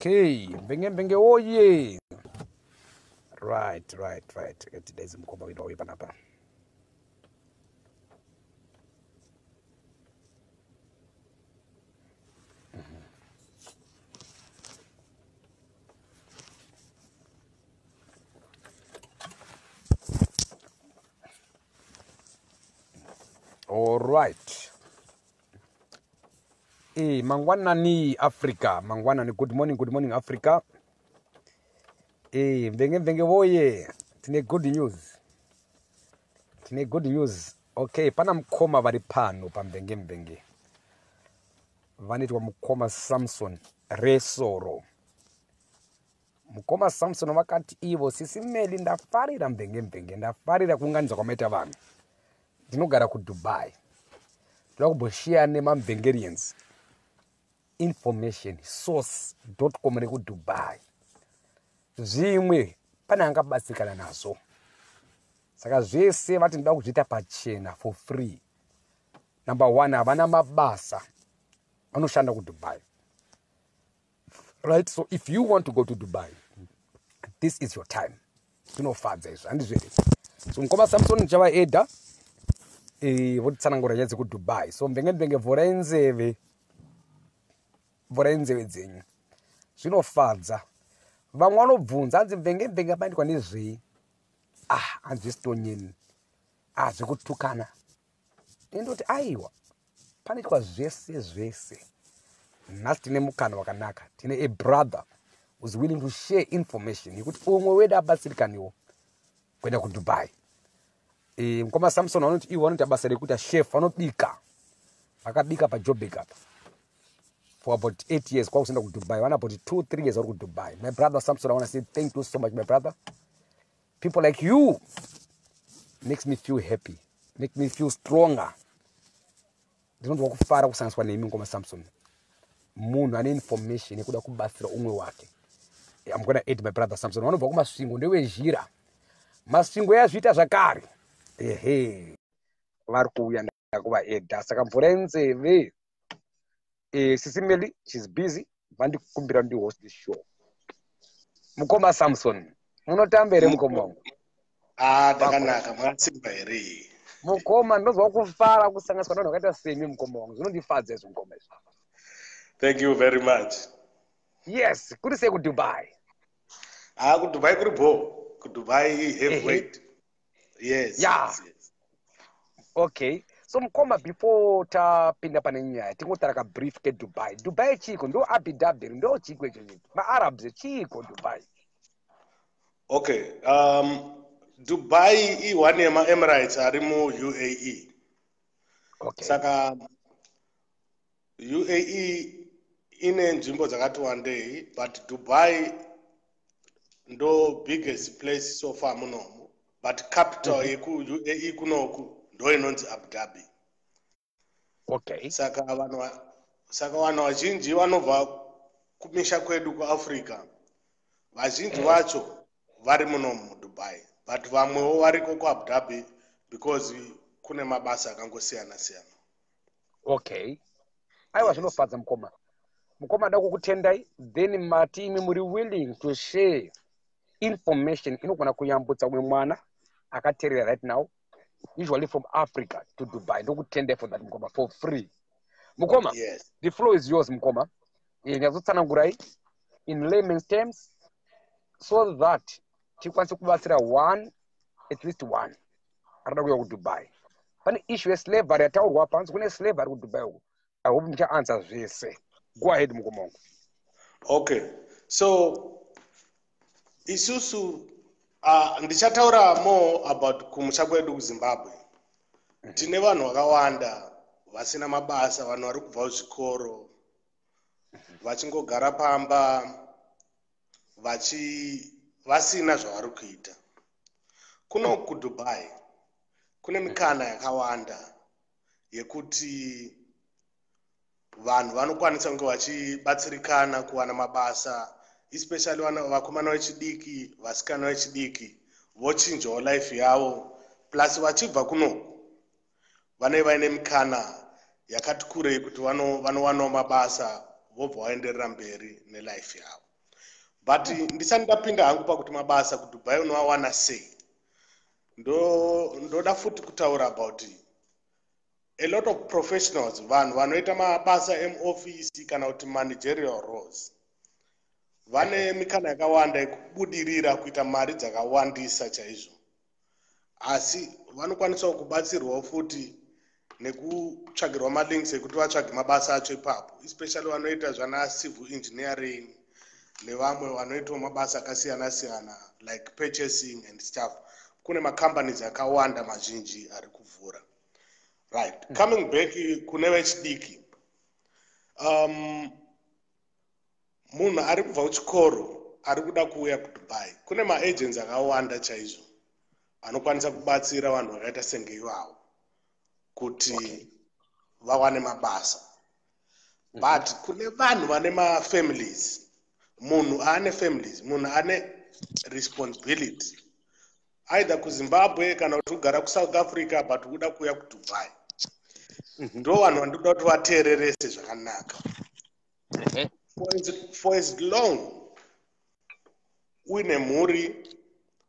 okay mbenge mbenge oye. Right right right. Akatidaizi mukomba kuita uye panapa. Alright e mangwanani africa mangwanani good morning good morning africa e mvenge mvenge voye tine good news. Tine good news. Okay pana mukoma vari pano pamvenge mvenge vanoitwa mukoma samson resoro mukoma samson vakati ivo sisimeli ndafarira mvenge mvenge. Ndafarira kuunganidzwa kwamaita vanhu. Ndinogara kudubai. Ndoda kumboshiya nemamvengerians information source com rekudubai zvimwe pane angabatsirikana nazvo. Saka zvese vati ndoda kuzviita pachena for free. Number one havana mabasa vanoshanda kudubai. Right? So if you want to go to dubai this is your time. Zvinofadza izvi handizvo here so mukoma samson ndichavaedha eh, votitsanangura nyaya dzekudubai so mvenge mvenge vhorai nzeve vhorai nzeve dzenyu. Zvinofadza. Vamwe vanobvunza hanzi mvenge mvenge abaindwa nezvei? Ah hanzi stonyeni ah zvekutukana. Indoti aiwa panoitwa zvese zvese. Nhasi tine mukana wakanaka. Tine abrother whois willing to share information yekuti umwe wedu abatsirikaniwo kuenda kudubai. E, mukoma samson vanoti ivo vanoita basa rekuita chef vanobika vakabika pajobek apa for about eight years kwakusenda kudubai vana about two three years vari kudubai my brother samson i want to say thank you so much my brother. People like you makes me feel happy make me feel stronger. Ndinonzwa kufara kusanganiswa nemi ngoma samson. Munhu ane information yekuda kubatsira umwe wake. I'm gonna aid my brother samson. Vanobva kumasvingo ndewezhira masvingo yazviita zvakare ehe. Vari kuuya ndakuvaedha saka mvura nzeve e, sisimeli shes busy. Vandikumbira ndihost show. Mukoma samson munotamba here mukoma wangu? Ah ndakanaka mwatsimba here? Mukoma ndinozwa kufara kusanganiswa navanhu vakaita semi mukoma wangu. Zvinondifadza izvi mukoma izvi. Thank you very much. Yes kuri sei kudubai ah kudubai kuri bo kudubai heavyweight yes Yeah. yes, yes. okay so mukoma before tapinda pane nyaya tingotara kabrief kedubai dubai. Chiko? Ndo abu dhabi ndo chiko icho chito maarabs chiko dubai? Okay um dubai i-one yemaemirates ari muuae okay. Saka uae ine nzvimbo dzakati wandei but dubai ndo biggest place so far munomu. But capital yekuuae kunoku ndo inonzi abu dhabi. Okay. Saka vanhu va- saka vanhu vazhinji vanobva kumisha kwedu kuafrica vazhinji vacho vari munomu mudubai but vamwewo variko kuabu dhabi because kune mabasa akangosiyana siyana okay aiwa zvinofadza mukoma. Mukoma ada kukutendai then matimi muri willing to share information inogona kuyambutsa umwe mwana akateerera right now usually from africa to dubai ndokutendai for that mukoma for free. Mukoma yes. the floor is yours mukoma Eh, in layman's terms so that tikwanise kubatsira one at least one anoda kuuya kudubai pane issue yeslavery yataurwa panzi kune slavery kudubai uku. I hope muchaanswer zvese go ahead mukoma okay. So isusu uh, ndichataura more about kumusha kwedu kuzimbabwe. Tine vanhu vakawanda vasina mabasa vanhu vari kubva kuzvikoro vachingogara pamba vachi vasina zvavari kuita. Kuno kudubai kune mikana yakawanda yekuti vanhu vanokwanisa kunge vachibatsirikana kuwana mabasa especially vana- vakomana vechidiki vasikana vechidiki vochinjawo life yavo plus vachibva kunoku vanenge vaine mikana yakati kurei kuti vano- vanowanawo mabasa vobva vaenderera mberi nelife yavo but ndisati ndapinda hangu pakuti mabasa kudubai unoawana sei ndo ndoda futi kutaura about a lot of professionals vanhu vanoita mabasa emuofisi kana kuti managerial roles vane mikana yakawanda yekubudirira kuita mari dzakawandisa chaizvo. Asi vanokwanisawo kubatsirwawo futi nekutsvagirwa malinks ekuti vatsvage mabasa acho ipapo especially vanoita zvana civil engineering nevamwe vanoitawo mabasa akasiyana siyana like purchasing and stuff. Kune macompanies akawanda mazhinji ari kuvhura. Right. Mm. coming back kune vechidiki. Um, munhu ari kubva kuchikoro ari kuda kuuya kudubai kune maagents akawanda chaizvo anokwanisa kubatsira vanhu vakaita senge ivavo kuti okay. vawane mabasa. Mm -hmm. but kune vanhu vane mafamilies munhu aane families munhu ane responsibility either kuzimbabwe kana kuti kugara kusouth africa but kuda kuuya kudubai. Ndo vanhu vandoda kuti vateererese zvakanaka for as long uine mhuri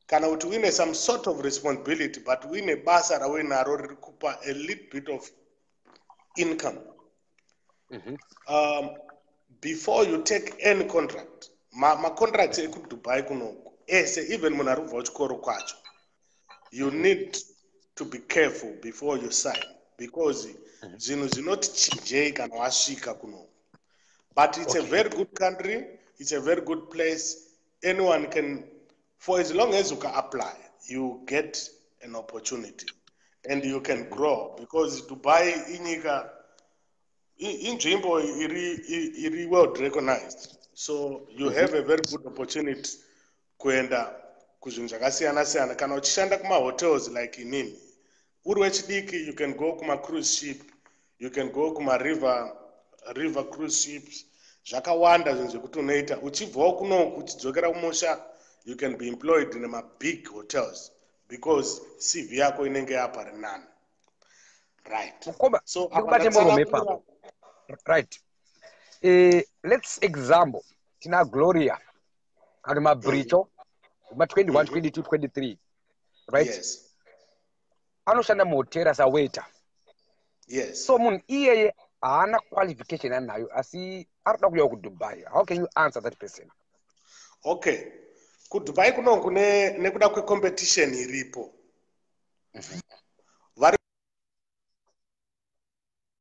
kana kuti uine some sort of responsibility but uine basa rauinaro riri kupa a little bit of income mm -hmm. um, before you take any contract macontracts ma ekudubai kunoku ese even munhu ari kubva kuchikoro kwacho you need to be careful before you sign because mhm. zvinhu zvinoti chinjei kana wasvika kunoku but it's okay. a very good country. It's a very good place. Anyone can for as long as you can apply you get an opportunity and you can grow. Because dubai inyika inzvimbo iri, iri world recognized. So you -hmm. have a very good opportunity kuenda kuzvinhu zvakasiyana siyana. Kana uchishanda kumahotels like inini uri wechidiki you can go kumacruise ship you can go kumariver river cruise ships. Zvakawanda zvinhu zvekuti unoita. Uchibvawo kunoku uchidzokera kumusha you can be employed nemabig hotels because cv yako inenge yapari nani. Right. So ndikubate murume ipapo right. Uh, let's example. Tina gloria kana kuti mabricho ma21 22 23 right? Yes. anoshanda muhotera sawaiter yes. so munhu iyeye haana qualification anayo asi ari kuda kuuyawo kudubai how can you answer that person? Okay. Kudubai kunoku nekuda kwecompetition iripo. Vari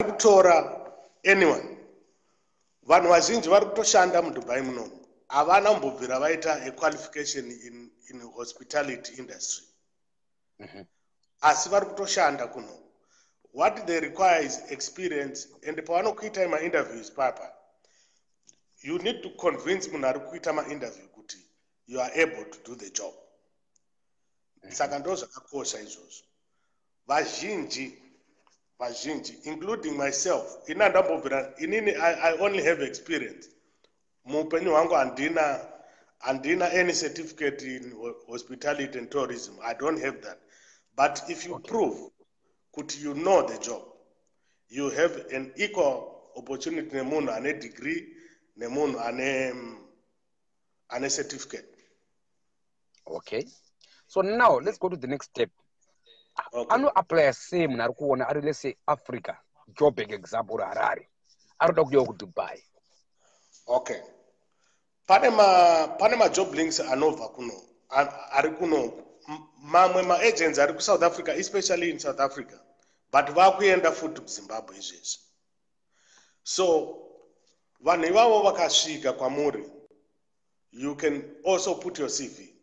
kutora anyone. Vanhu vazhinji vari kutoshanda mudubai munomu havana kumbobvira vaita equalification in, in hospitality industry. Mm -hmm. asi vari kutoshanda kunoku what they require is experience. And pavanokuita mainterviews papa you need to convince munhu ari kuita mainterview kuti you are able to do the job. Mhm. Saka ndo zvakakosha izvozvo. Vazhinji vazhinji including myself ini handambobvira inini I, i only have experience. Muupenyu hwangu handina handina any certificate in hospitality and tourism. I don't have that. But if you okay. prove kuti you know the job? You have an equal opportunity nemunhu ane degree nemunhu ane ane certificate. Okay. So now let's go to the next step. Okay. anoaplya sei munhu ari kuona ari lese africa? Jobek example harare. Ari kuda kudiwa kudubai okay. Pane ma pane majob links anobva kuno ari kunoku mamwe maagents ari kusouth africa especially in south africa but vakuenda futi kuzimbabwe izvezvi. So vanhu ivavo vakasvika kwamuri you can also put your cv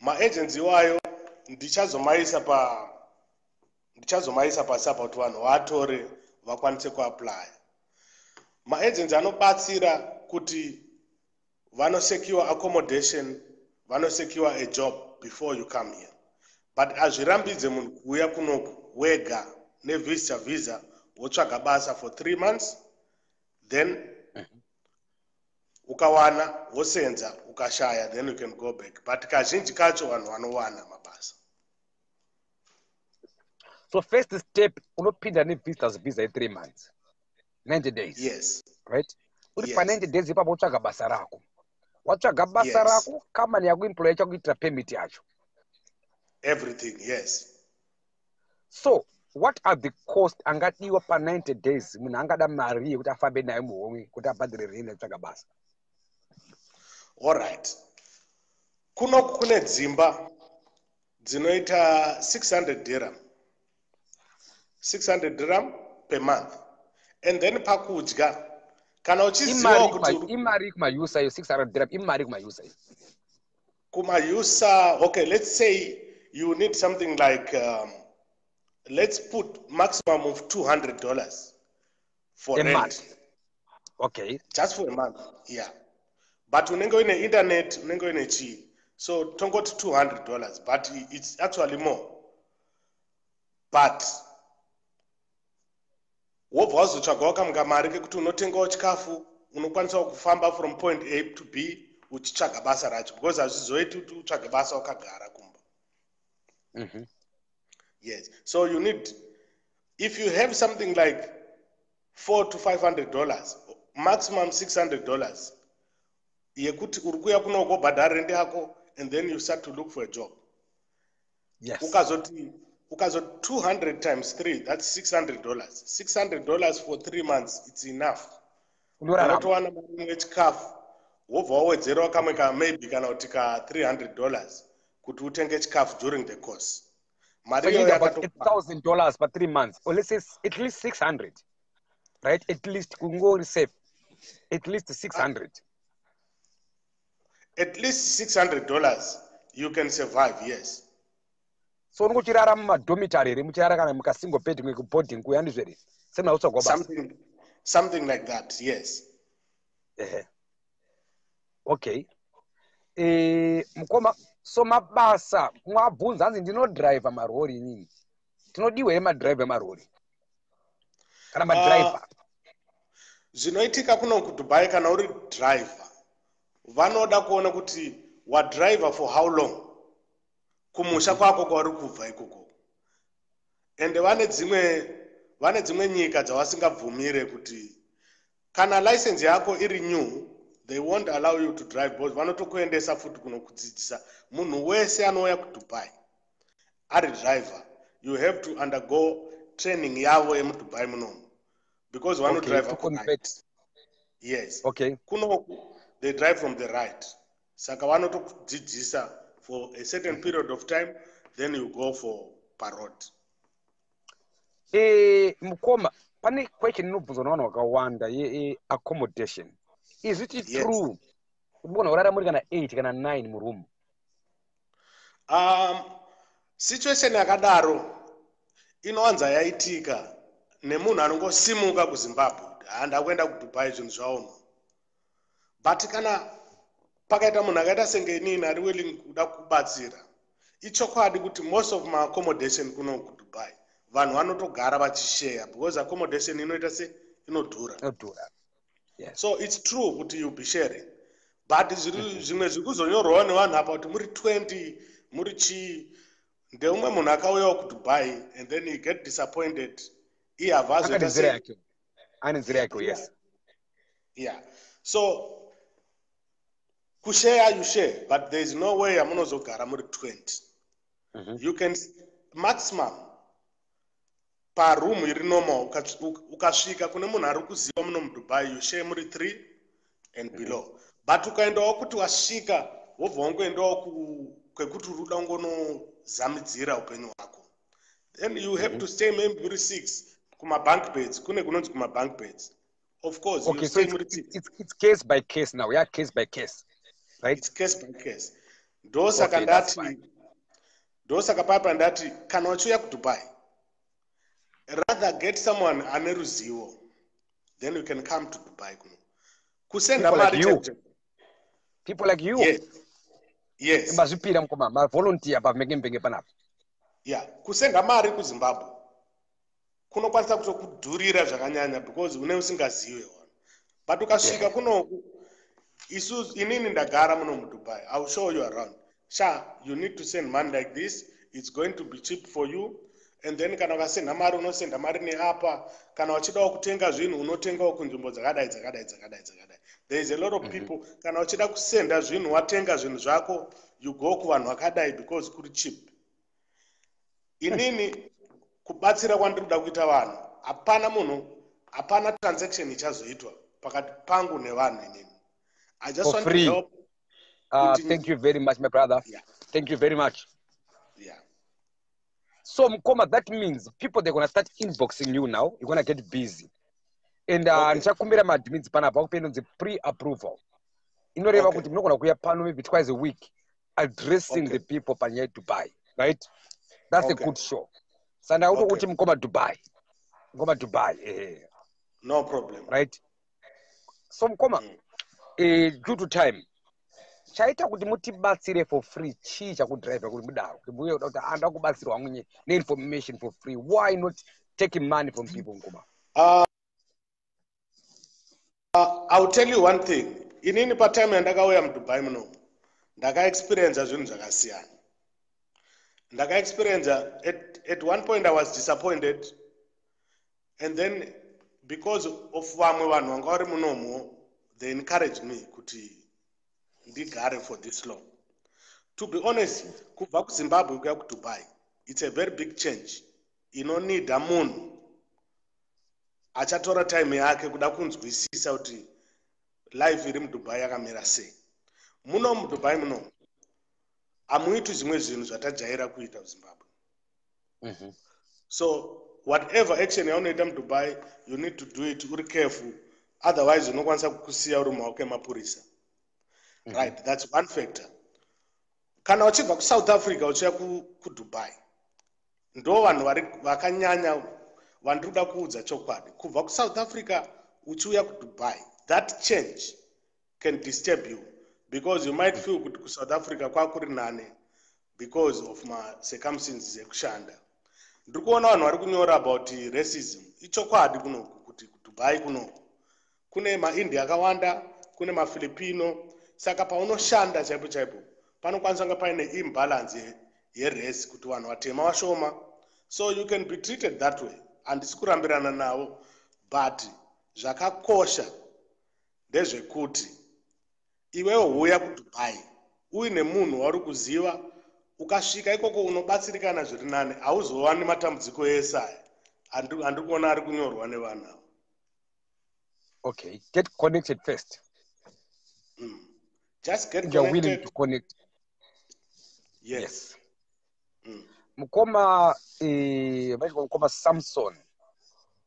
maagents iwayo ndichazomaisa pa ndichazomaisa pasi apa kuti vanhu vatore vakwanise kuaplya maagents anobatsira kuti vanosecure accommodation vanosecure a job before you come here. But hazvirambidze munhu kuuya kunoku wega nevisitor visa wotsvaga basa for three months then ukawana wosenza ukashaya then you can go back. But kazhinji kacho vanhu vanowana mabasa. So first step unopinda nevistors visa ye3 months. 90 days. Yes. Right? Uri yes. pa90 days ipapo utsvaga basa rako watsvaga basa Yes. rako kamani yakuemploya chakuitira pemiti yacho. Everything yes. So what are the cost angadiwa pa90 days? Munhu angada mari yekuti afambe nayo muhomwe kuti abhadhire rheni atsvaga basa? Allright kunoku kune dzimba dzinoita 600 dirham. 600 dirham per month. And then pakudya kana uchizivawo kuti imari kumausa iyo 600 dirham imari kumausa iyo. Kumausa okay let's say you need something like um, let's put maximum of 200 dollars for A rent. month. okay. Just for a month yeah. But unenge uine internet unenge uine chii so tongoti 200 dollars but it's actually more. But wobva wazotsvagawo kamuka mari kekuti unotengawo chikafu unokwanisawo kufamba from point a to b uchitsvaga basa racho because hazvizoiti kuti utsvage basa wakagara kumba. Mhm. yes. So you need if you have something like four to five hundred dollars maximum six hundred dollars yekuti uri kuya kunoko bhadhara rende yako and then you start to look for a job. Yes. Ukazoti ukazoti 200 times 3 that's 600 dollars. 600 dollars for three months it's enough. Unotowana mari imwe chikafu wobva wawedzerawo kamwe maybe kana kuti ka 300 dollars kuti utenge chikafu during the course. So mari you need about 8000 dollars for three months. Or let's say at least 600 right? At least kungori safe at least 600 at least 600 dollars you can survive yes so unongochirara mumadhomitary here muchirara kana mukasingle bed mwekubhodhing kuya ndizvere semuna kutsvagwa basa something like that yes. Ehe. Okay. Eh, mukoma so mabasa mwabvunza hanzi ndinodhiraivha marori inini. Tinodiwa here madhiraivha emarori kana madhiraivha zvinoitika kuno kudubai kana uri driver vanoda kuona kuti wadriver for how long kumusha kwako kwauri kubva ikoko. Ende vane dzimwe vane dzimwe nyika dzavasingabvumire kuti kana license yako iri new they won't allow you to drive because vanotokuendesa futi kuno kudzidzisa munhu wese anouya kudubai ari driver. You have to undergo training yavo yemudubai munomu because Okay, vanodrive convert. yes. Okay. Kunoku they drive from the right. Saka vanotokudzidzisa for a certain period of time then you go for parod Eh, mukoma pane question inobvunzwa navanhu vakawanda yeaccommodation is it Yes. true? Kuti mugona kurara muri kana 8 kana 9 murumu um, situation yakadaro inowanza yaitika nemunhu anongosimuka kuzimbabwe. Handa kuenda kudubai zvinhu zvauno but kana pakaita munhu akaita senge inini ari willing kuda kubatsira. Ichokwadi kuti most of maaccommodation kuno kudubai vanhu vanotogara vachisheya because accommodation inoita se inodhura. Yes. So it's true kuti you be sharing but zviri zvimwe zviri kuzonyorwawo nevanhu apa kuti muri 20 muri chii. Ndeumwe munhu akauyawo kudubai and then he get disappointed. Iye yake. Ane nzira yake yes. Yeah. So kushare you share but there is no way yamunozogara muri 20 Mhm. you can maximum parumu iri normal ukasvika kune munhu ari kuziva muno mudubai you share muri 3 and below. But ukaendawo kuti wasvika wobva wangoendawo ku- kwekuti uri kuda kungonozamidzira upenyu hwako. Then you have to stay maybe muri 6 kumabank beds kune kunonzi kumabank beds. Of course okay so it's, it's, 6 it's, it's case by case now yeah case by case right? It's case by case. Ndosaka Okay, ndati ndosaka papa ndati kana uchiuya kudubai rather get someone ane ruzivo then you can come to dubai kuno. Kusenda like mari chete- people like you. Yes. Yes. Mazvipira mukoma mavolunteer pamhengembenge panapa yeah. Kusenga mari kuzimbabwe kunokwanisa kutokudhurira zvakanyanya because une usingazive one but ukasvika Yeah. kunoku isu inini ndagara muno mudubai. Iwill show you around. Sha you need to send money like this. It's going to be cheap for you. And then kana ukasenda mari unosenda mari neapa kana uchidawo kutenga zvinhu unotengawo kunzvimbo dzakadai dzakadai dzakadai dzakadai. There is a lot of people kana uchida kusenda zvinhu watenga zvinhu zvako you go kuvanhu vakadai because kuri cheap. Inini kubatsira kwandiri kuda kuita vanhu hapana munhu hapana transaction ichazoitwa pakati pangu nevanhu inini i just For want free. to Uh, thank you very much, my brother. Yeah. Thank you very much. yeah So, Mkoma, that means people they're gonna start inboxing you now. You're gonna get busy. And uh, Okay. ndichakumbira madmins panapa kupendonzi pre-approval. Inoreva Okay. kuti munogona kuuya pano maybe twice a week addressing Okay. the people panyaya dubai right that's Okay. a good show sanda autokuti Okay. mukoma dubai mukoma dubai eh, no problem right so mukoma Mm. Eh, due to time chaita kuti mutibatsire for free chii chakudhiraivha kuti mudaro kuti muye kuda kuti anda kubatsirwa mwenye neinformation for free. Why not taking money from people mukoma uh, uh, iwill tell you one thing. Inini patime yandakauya mudubai munomu ndakaexperienza zvinhu zvakasiyana. Ndakaexperienza at, at one point i was disappointed. And then because of vamwe vanhu vanga vari munomu they encouraged me kuti ndigare for this long. To be honest kubva kuzimbabwe kuya kudubai it's a very big change. Inonidha munhu achatora time yake kuda kunzwisisa kuti life iri mudubai yakamira sei. Muno mudubai muno hamuiti zvimwe zvinhu zvatajaira kuita kuzimbabwe. Mhm. so whatever action yaunoita mudubai you need to do it uri careful otherwise unokwanisa kukusiya uri mumaoko emapurisa. Right that's one factor. Kana uchibva kusouth africa uchiya ku- kudubai ndo vanhu vakanyanya vandiri kuda kuudza chokwadi. Kubva kusouth africa uchiuya kudubai that change can disturb you because you might feel kuti kusouth africa kwakuri nane because of macircumstances ekushanda. Ndiri kuona vanhu vari kunyora about racism. Ichokwadi kunoku kuti kudubai kunoku kune maindia akawanda kune mafilipino. Saka paunoshanda chaipo chaipo panokwanisa kunge paine imbalance ye- yerace kuti vanhu vatema vashoma. So you can be treated that way. Handisi kurambirana navo but zvakakosha ndezvekuti iwewe huya kudubai uine munhu wauri kuziva ukasvika ikoko unobatsirikana zviri nane hauzowani matambudziko ese aya handiri kuona ari kunyorwa nevanhu ava okay get connected first. Just get you're willing connected. to connect. Yes, yes. Mm. mukoma eh, mukoma samson.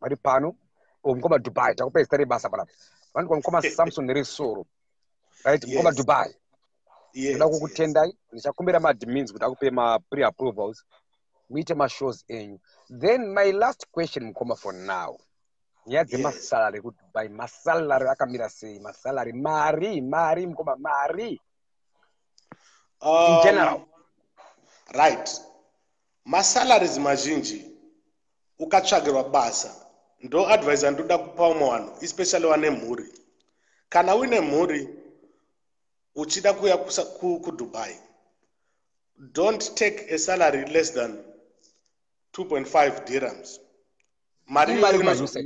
Vari pano? Mukoma dubai. Takupa zita rebasa panapa vanoti mukoma samson resoro right? Mukoma Yes. dubai. Yes, ndoda yes. kukutendai. Ndichakumbira madmins kuti akupe mapre approvals muite mashows enyu. Then my last question mukoma for now nyaya dzemasalary Yes. kudubai masalary akamira sei masalary mari mari mukoma mari. In Um, general. Right. Masalaries mazhinji ukatsvagirwa basa. Ndo advice andoda kupa umwe vanhu especially vane mhuri kana uine mhuri uchida kuya kudubai don't take a salary less than 2.5 dirhams mari Imari kumaUSA.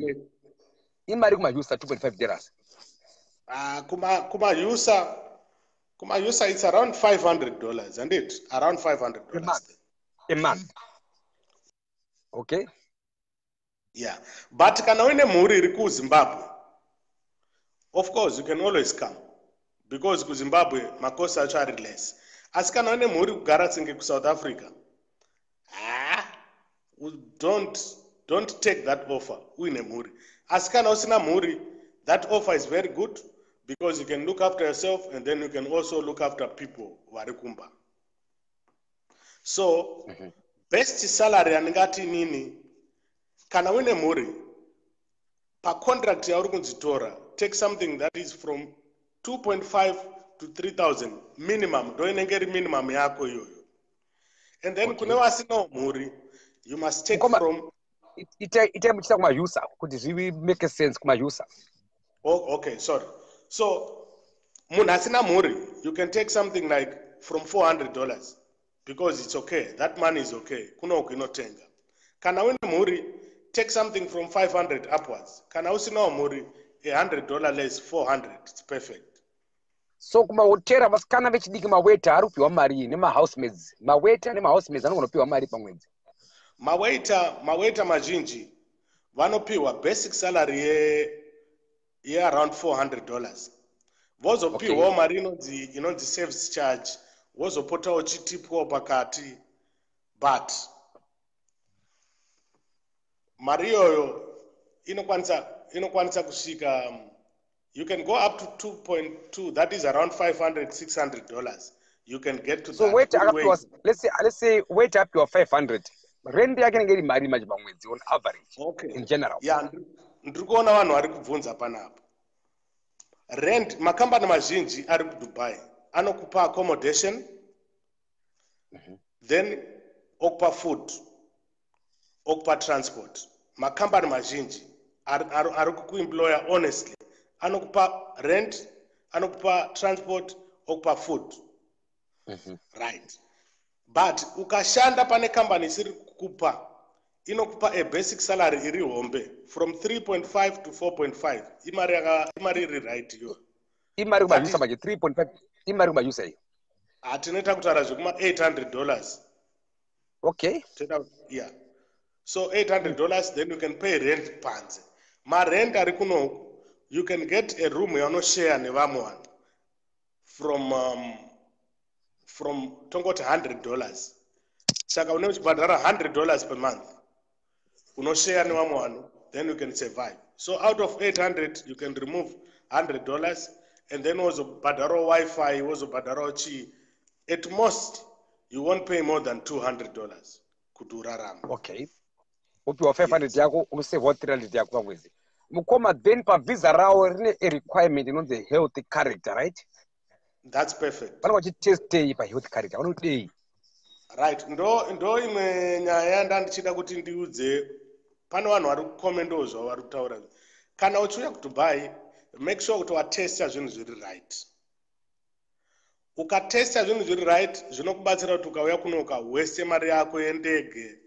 imari kumausa 2.5 dollars Ah, kuma kumausa kumausa it's around 500 dollars and it? Around 500 a dollars. Month a month. Okay. Yeah. But kana uine mhuri iri kuzimbabwe of course you can always come because kuzimbabwe makosi acho ari less. Asi kana uine mhuri kugara senge kusouth africa ah, don't, don't take that offer. Uine mhuri asi kana usina mhuri that offer is very good because you can look after yourself and then you can also look after people vari kumba so mm-hmm. best salary andingati inini kana uine mhuri pacontract yauri kunzitora take something that is from 2.5 to 3000 minimum. Ndo inenge iri minimum yako iyoyo and then okay. kune vasinawo mhuri you must take from It- itai itai muchiita kumausa kuti zvi make sense kumausa oh, okay sorry. So munhu asina mhuri you can take something like from 400 dollars because it's okay that money is okay kunoku inotenga. Kana une mhuri take something from 500 upwards. Kana usinawo mhuri a 100 dollar less 400 its perfect. So kumahotera vasikana vechidiki maweta ari kupiwa mari nemahousemaids maweta nemahousemaids anogona kupiwa mari pamwedzi mawaita mawaita mazhinji vanopiwa basic salary ye yearound 400 dollars vozopiwawo Okay. mari inonzi inonzi service charge wozopotawo chitipwawo pakati but mari iyoyo inokwanisa inokwanisa kusvika um, you can go up to 2.2 that is around 500 600 dollars you can get to so that Uri akapiwa wage. let's say, let's say weta apiwa 500 rendi yake inenge iri mari manje pamwedzi on average okay. in general. Ya ndiri- kuona vanhu vari kubvunza panapa rent makambani mazhinji ari kudubai anokupa accommodation then okupa food okupa transport. Makambani mazhinji ari- ari ari kukuemploya honestly. Anokupa rent anokupa transport okupa food. Right. But ukashanda pane kambani isiri kukupa inokupa a basic salary iri hombe from 3.5 to 4.5 imari imari iri right iyo imari kumajusa manje 3.5 imari kumajusa iyo hatinoita kutaura zvekuma 800 dollars. Okay. Toita yeah. So 800 dollars then you can pay rent panze. Marent ari kunoku you can get a room yaunoshare nevamwe vanhu from um, from tongoti 100 dollars saka une uchibhadhara 100 dollars per month unoshare nevamwe vanhu then you can survive. So out of 800 you can remove 100 dollars and then wozobhadharawo wifi wozobhadharawo chii at most you won't pay more than 200 dollars kuti urarama okay. Upiwa 500 yako unosevhawo 300 yako pamwedzi mukoma then pavhisa rawo rine arequirement inonzi health character right? That's perfect. Vanenge vachitestei pahealth character vanodei right ndo ndo imwe nyaya yandandichida kuti ndiudze pane vanhu vari kukomendawo zvavo vari kutaura kana uchiuya kudubai make sure kuti watesta zvinhu zviri right. Ukatesta zvinhu zviri right zvinokubatsira kuti ukauya kuno ukahwese mari yako yendege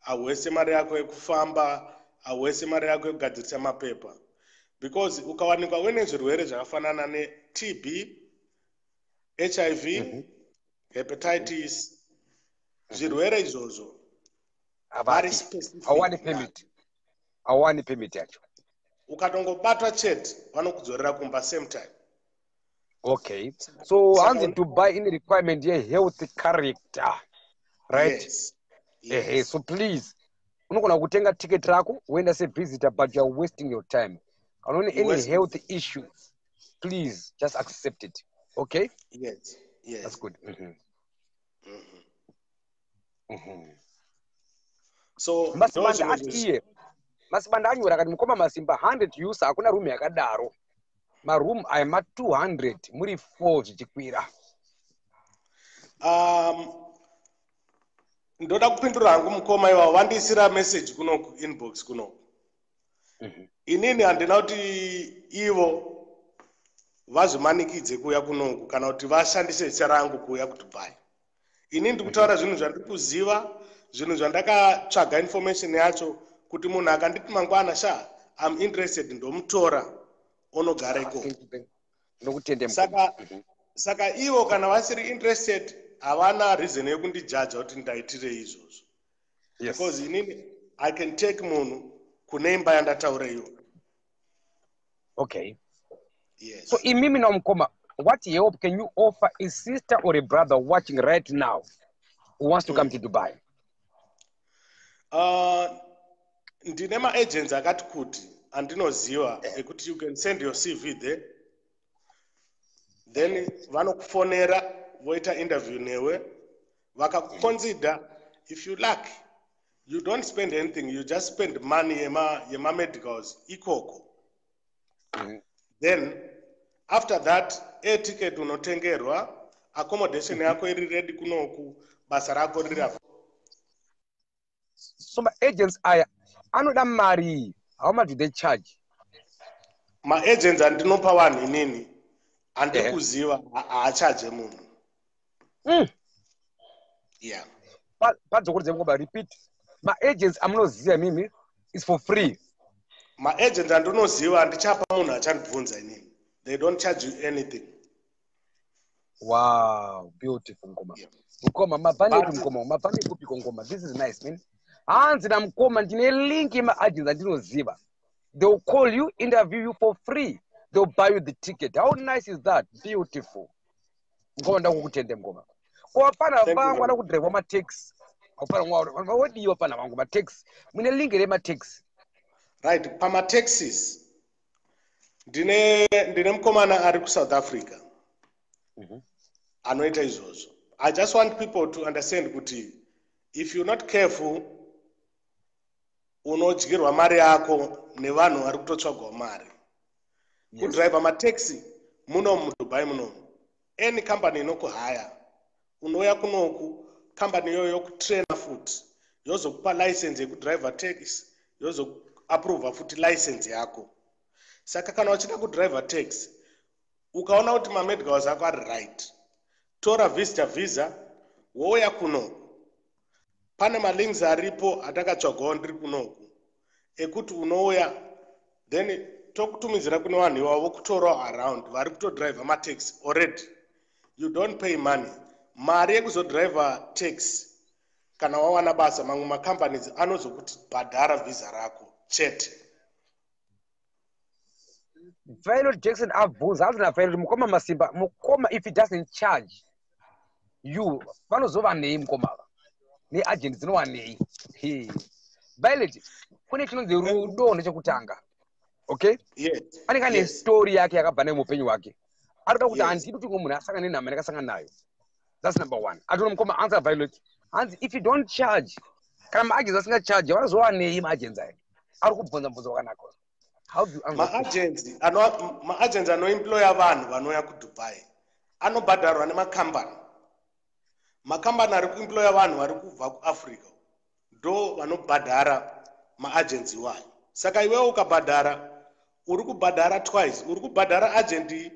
ahwese mari yako yekufamba ahwese mari yako yekugadzirisa mapepa. Because ukawanikwa uine zvirwere zvakafanana netb hiv hepatitis zvirwere izvozvo. Hauwani permit. Hauwani permit yacho. Ukatongobatwa chete vanokudzorera kumba same time. Okay. So hanzi dubai ine requirement yehealth character right? Yes. ehe yes. so please unogona kutenga ticket rako woenda sevisitor but youare wasting your time. You any waste- health issue please just accept it. Okay? Yes. Yes. That's good. Mhm. Mhm. So ndo masibanda anyora akati mukoma masimba 100 use hakuna room yakadaro. Maroom aya ma200 muri 4 zvichikwira. Um ndoda kupindura hangu mukoma iwavo vandiisira message kunoku inbox kunoku inini handina kuti ivo vazvimanikidze kuuya kunoku kana kuti vashandise zita rangu kuuya kudubai ini ndiri kutaura zvinhu zvandiri kuziva zvinhu zvandakatsvaga information yacho kuti munhu akanditi mangwana sha am interested ndomutora onogara ikoko. ndokutende saka saka ivo kana vasiri interested havana reason yekundijaja kuti ndaitirei izvozvo. Because inini i can take munhu kune imba yandataura iyoyo okay. Yes. So imimi namukoma what help can you offer a sister or a brother watching right now who wants to come to dubai? Uh, ndine maagents akati kuti andinoziva ekuti you can send your cv there. Then vanokufonera voita interview newe. Vakakuconsider if you luck you don't spend anything you just spend money yema yemamedicals ikoko. Then after that eticket unotengerwa accommodation yako iri ready kunoku basa rako riri apo so maagents aya anoda mari how much do they charge? Maagents andinopa vanhu inini handiri Ehe. kuziva ha- haachaje munhu. Mm. yeah. Pa- padzokore dzemukoma repeat. Maagents amunoziva mimi is for free. Maagent andinoziva handichapa munhu achandibvunza inini they don't charge you anything. Wow beautiful mukoma Yeah. mukoma mabhaneti But- mukoma mabhaneti kupiko ngoma? This is nice man. Hanzi namukoma ndine link yemaagents andinoziva they'll call you interview you for free. They'll buy you the ticket. How nice is that? Beautiful. Mukoma ndakukutende mukoma kwapana vangu very vana much. kudhiraivwa mataxi apana vodiwa pana vangu mataxi mune lingi remataxi right pamataxis ndine ndine mukomana ari kusouth africa Mhm. anoita izvozvo i just want people to understand kuti if you're not careful unodyirwa mari yako nevanhu vari kutotsvagwa mari Yes. kudhiraivha mataxi munomu mudubai munomu any company inokuhaya unouya kunoku kambani iyoyo yokutraina futi yozokupa license yekudhiraivha taxi yozoaprovha futi license yako saka kana uchida kudhiraivha taxi ukaona kuti mamedicals ako ari right tora visitor visa wouya kunoku pane malinks aripo atakatsvagawo ndiri kunoku ekuti unouya then tokutumidzira kune vanhu ivavo vokutorawo around vari kutodhiraivha mataxi already. You don't pay money. Mari yekuzodhiraivha taxi kana wawana basa mamwe macompanies anozokuti bhadhara vhisa rako chete Violet Jackson abvunza hanzi naviolet mukoma masimba mukoma if he doesn't charge you vanozova nei mukoma ava? Neagent dzinova nei? He. violet kune chinonzi rudo nechekutanga okay? Yes. Anenge ane yes. story yake yakabva naye muupenyu hwake arikuda kuti handidi kuti umwe munhu asangane nenhama yakasangana nayo. Thats number one. Ationa mukoma answer violet. Hanzi if you don't charge kana maagents asingacharge vanozova nei maagents aya? Ari kubvunza mubvunzo wakanaka how do you answer maagents ano- maagents anoemploya vanhu vanouya kudubai anobhadharwa nemakambani. Makambani ari kuemploya vanhu vari kubva kuafrica ndo vanobhadhara maagents iwayo. Saka iwewe ukabhadhara uri kubhadhara twice uri kubhadhara agent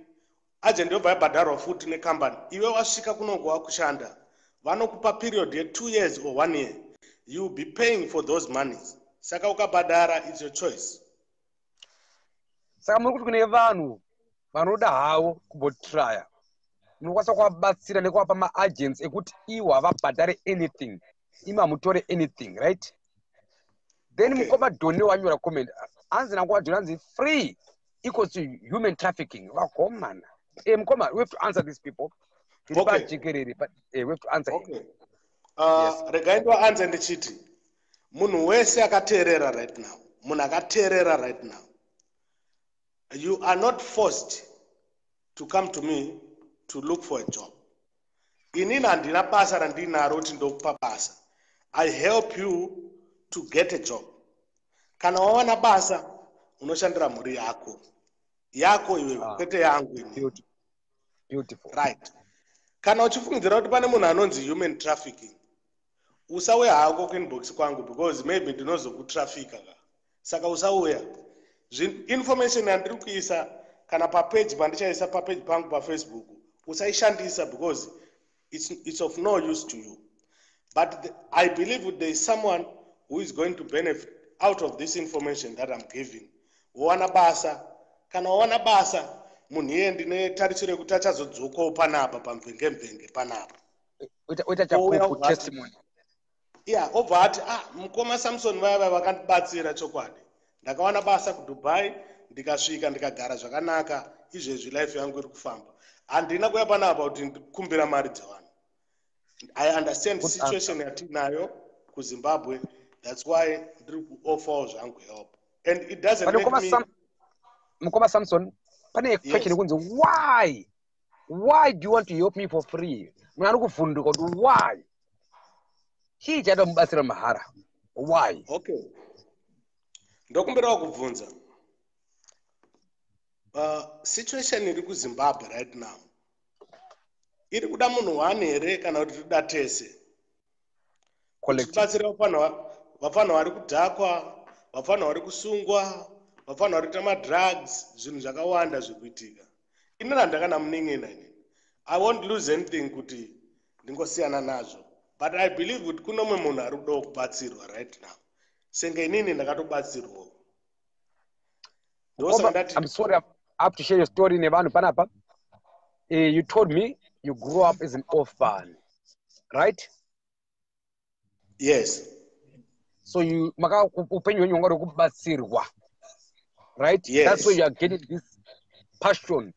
agent yobva yabhadharwa futi nekambani iwe wasvika kunoku wakushanda. Vanokupa period ye2 years or one year. You will be paying for those monies. Saka ukabhadhara its your choice saka muri kuti kune vanhu vanoda havo kumbotraya munokwanisa kuvabatsira nekuvapa maagents ekuti iwo havabhadhare anything imi hamutore anything right? Then Okay. mukoma dhoni wanyora comment hanzi nanguva dhoni hanzi free equals to human trafficking. Vagomana e mukoma we have to answer these people. Tiri Okay. pajekerere eh, we have to answer okay. Uh, regai ndivaanze ndichiti munhu wese akateerera right now munhu akateerera right now you are not forced to come to me to look for a job. Inini handina basa randinaro kuti ndokupa basa. I help you to get a job. Kana wawana basa unoshandira mhuri yako. Yako iwewe Ah. kwete yangu Beautiful. beautiful. Right. Kana uchifungidzira kuti pane munhu anonzi human trafficking usauya hako kuinbox kwangu because maybe ndinozokutrafika ka. Saka usauya information yandiri kuisa kana papeji pandichaisa papeji pangu pafacebook usaishandisa because it's, it's of no use to you. But the, i believe there is someone who is going to benefit out of this information that i'm giving. Wowana basa kana wawana basa munhu iye ndine tarisiro yekuti achazodzokawo panapa pamvengemvenge panapa. Oita- chapupu testimony. Iya obva ati ah mukoma samson vaya vaya vakandibatsira chokwadi ndakawana basa kudubai ndikasvika ndikagara zvakanaka. Izvezvi life yangu iri kufamba. Handina kuya panapa kuti ndikumbira mari dzevanhu i understand situation yatinayo kuzimbabwe. Thats why ndiri kuoffawo zvangu help. And it doesn't make me Sam- mukoma samson pane Yes. question yekunzi why? Why do you want to help me for free? Munhu ari kuvhunduka kuti why? Chii chaida mubatsira mahara. Why? Okay ndokumbirawo kubvunza. Uh, situation iri kuzimbabwe right now. Iri kuda munhu wani here kana kuti toda tese tibatsire vafana vari kudhakwa vafana vari kusungwa vafana vari kuita madrugs zvinhu zvakawanda zviri kuitika. Inini handakana munin'ina inini i won't lose anything kuti ndingosiyana nazvo. But i believe kuti kuno mumwe munhu ari kudawo kubatsirwa right now senge inini ndakatobatsirwawo i'm sorry i have to share your story nevanhu panapa. Uh, you told me you grew up as an orphan right? Yes. So you maka upenyu hwenyu hwanga hwekubatsirwa right? Yes. that's where you are getting this passion.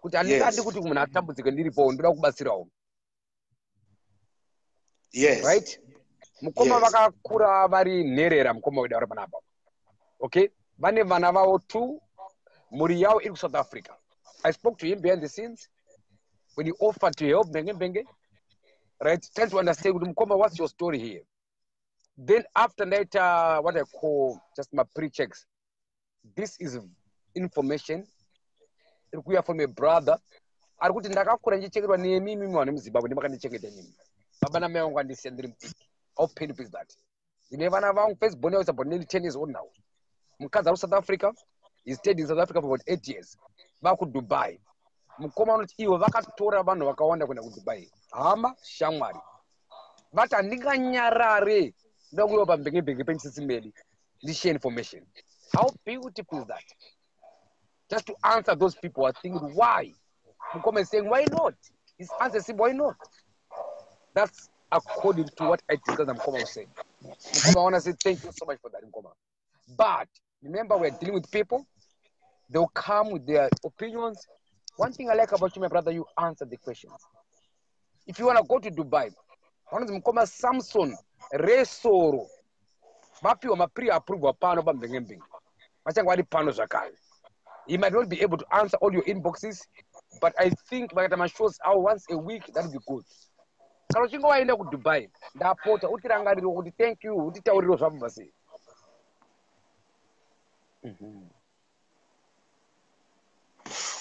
Kuti handingadi Yes. kuti munhu atambudzike ndiripo ndoda kubatsirawo yes. Right mukoma Yes. vakakura vari nherera mukoma wedu vari panapa okay? Vane vana vavo two mhuri yavo iri kusouth africa. I spoke to him behind the scenes. When he offered to help mbenge mbenge right? Trying to understand kuti mukoma what's your story here? Then after ndaita uh, what i call just my pre-checks. This is information. Iri kuuya from a brother. Ari kuti ndakakura ndichichekerwa nemi mimi vanhu vemuzimbabwe ndimakandichengeta nemi baba namai vangu andisiya ndiri mudiki how painful is that ndine vana vangu first born was about nearly 10 years old now. Mukadzi south africa he stayed in south africa for about 8 years. Vakudubai mukoma unoti ivo vakatora vanhu vakawanda kuenda kudubai hama shamwari. Vati handinganyarare ndoda kuiwa pambengembenge penchisimeli ndishare information. How beautiful is that? Just to answer those people are thinking why? Mukoma is saying why not? His answer is why not? That's according to what i discussed mukoma was saying. Mukoma i want to say thank you so much for that mukoma but remember we're dealing with people. They'll come with their opinions. One thing i like about you my brother you answer the questions if you want to go to dubai vanonzi mukoma samson resoro vapiwa mapre approval pano pambengembenge vachange vari pano zvakare he might not be able to answer all your inboxes but i think vakaita mashows avo once a week that would be good kana uchinge waenda kudubai ndapota utirangariro kuti thank you utitauriro zvabva sei.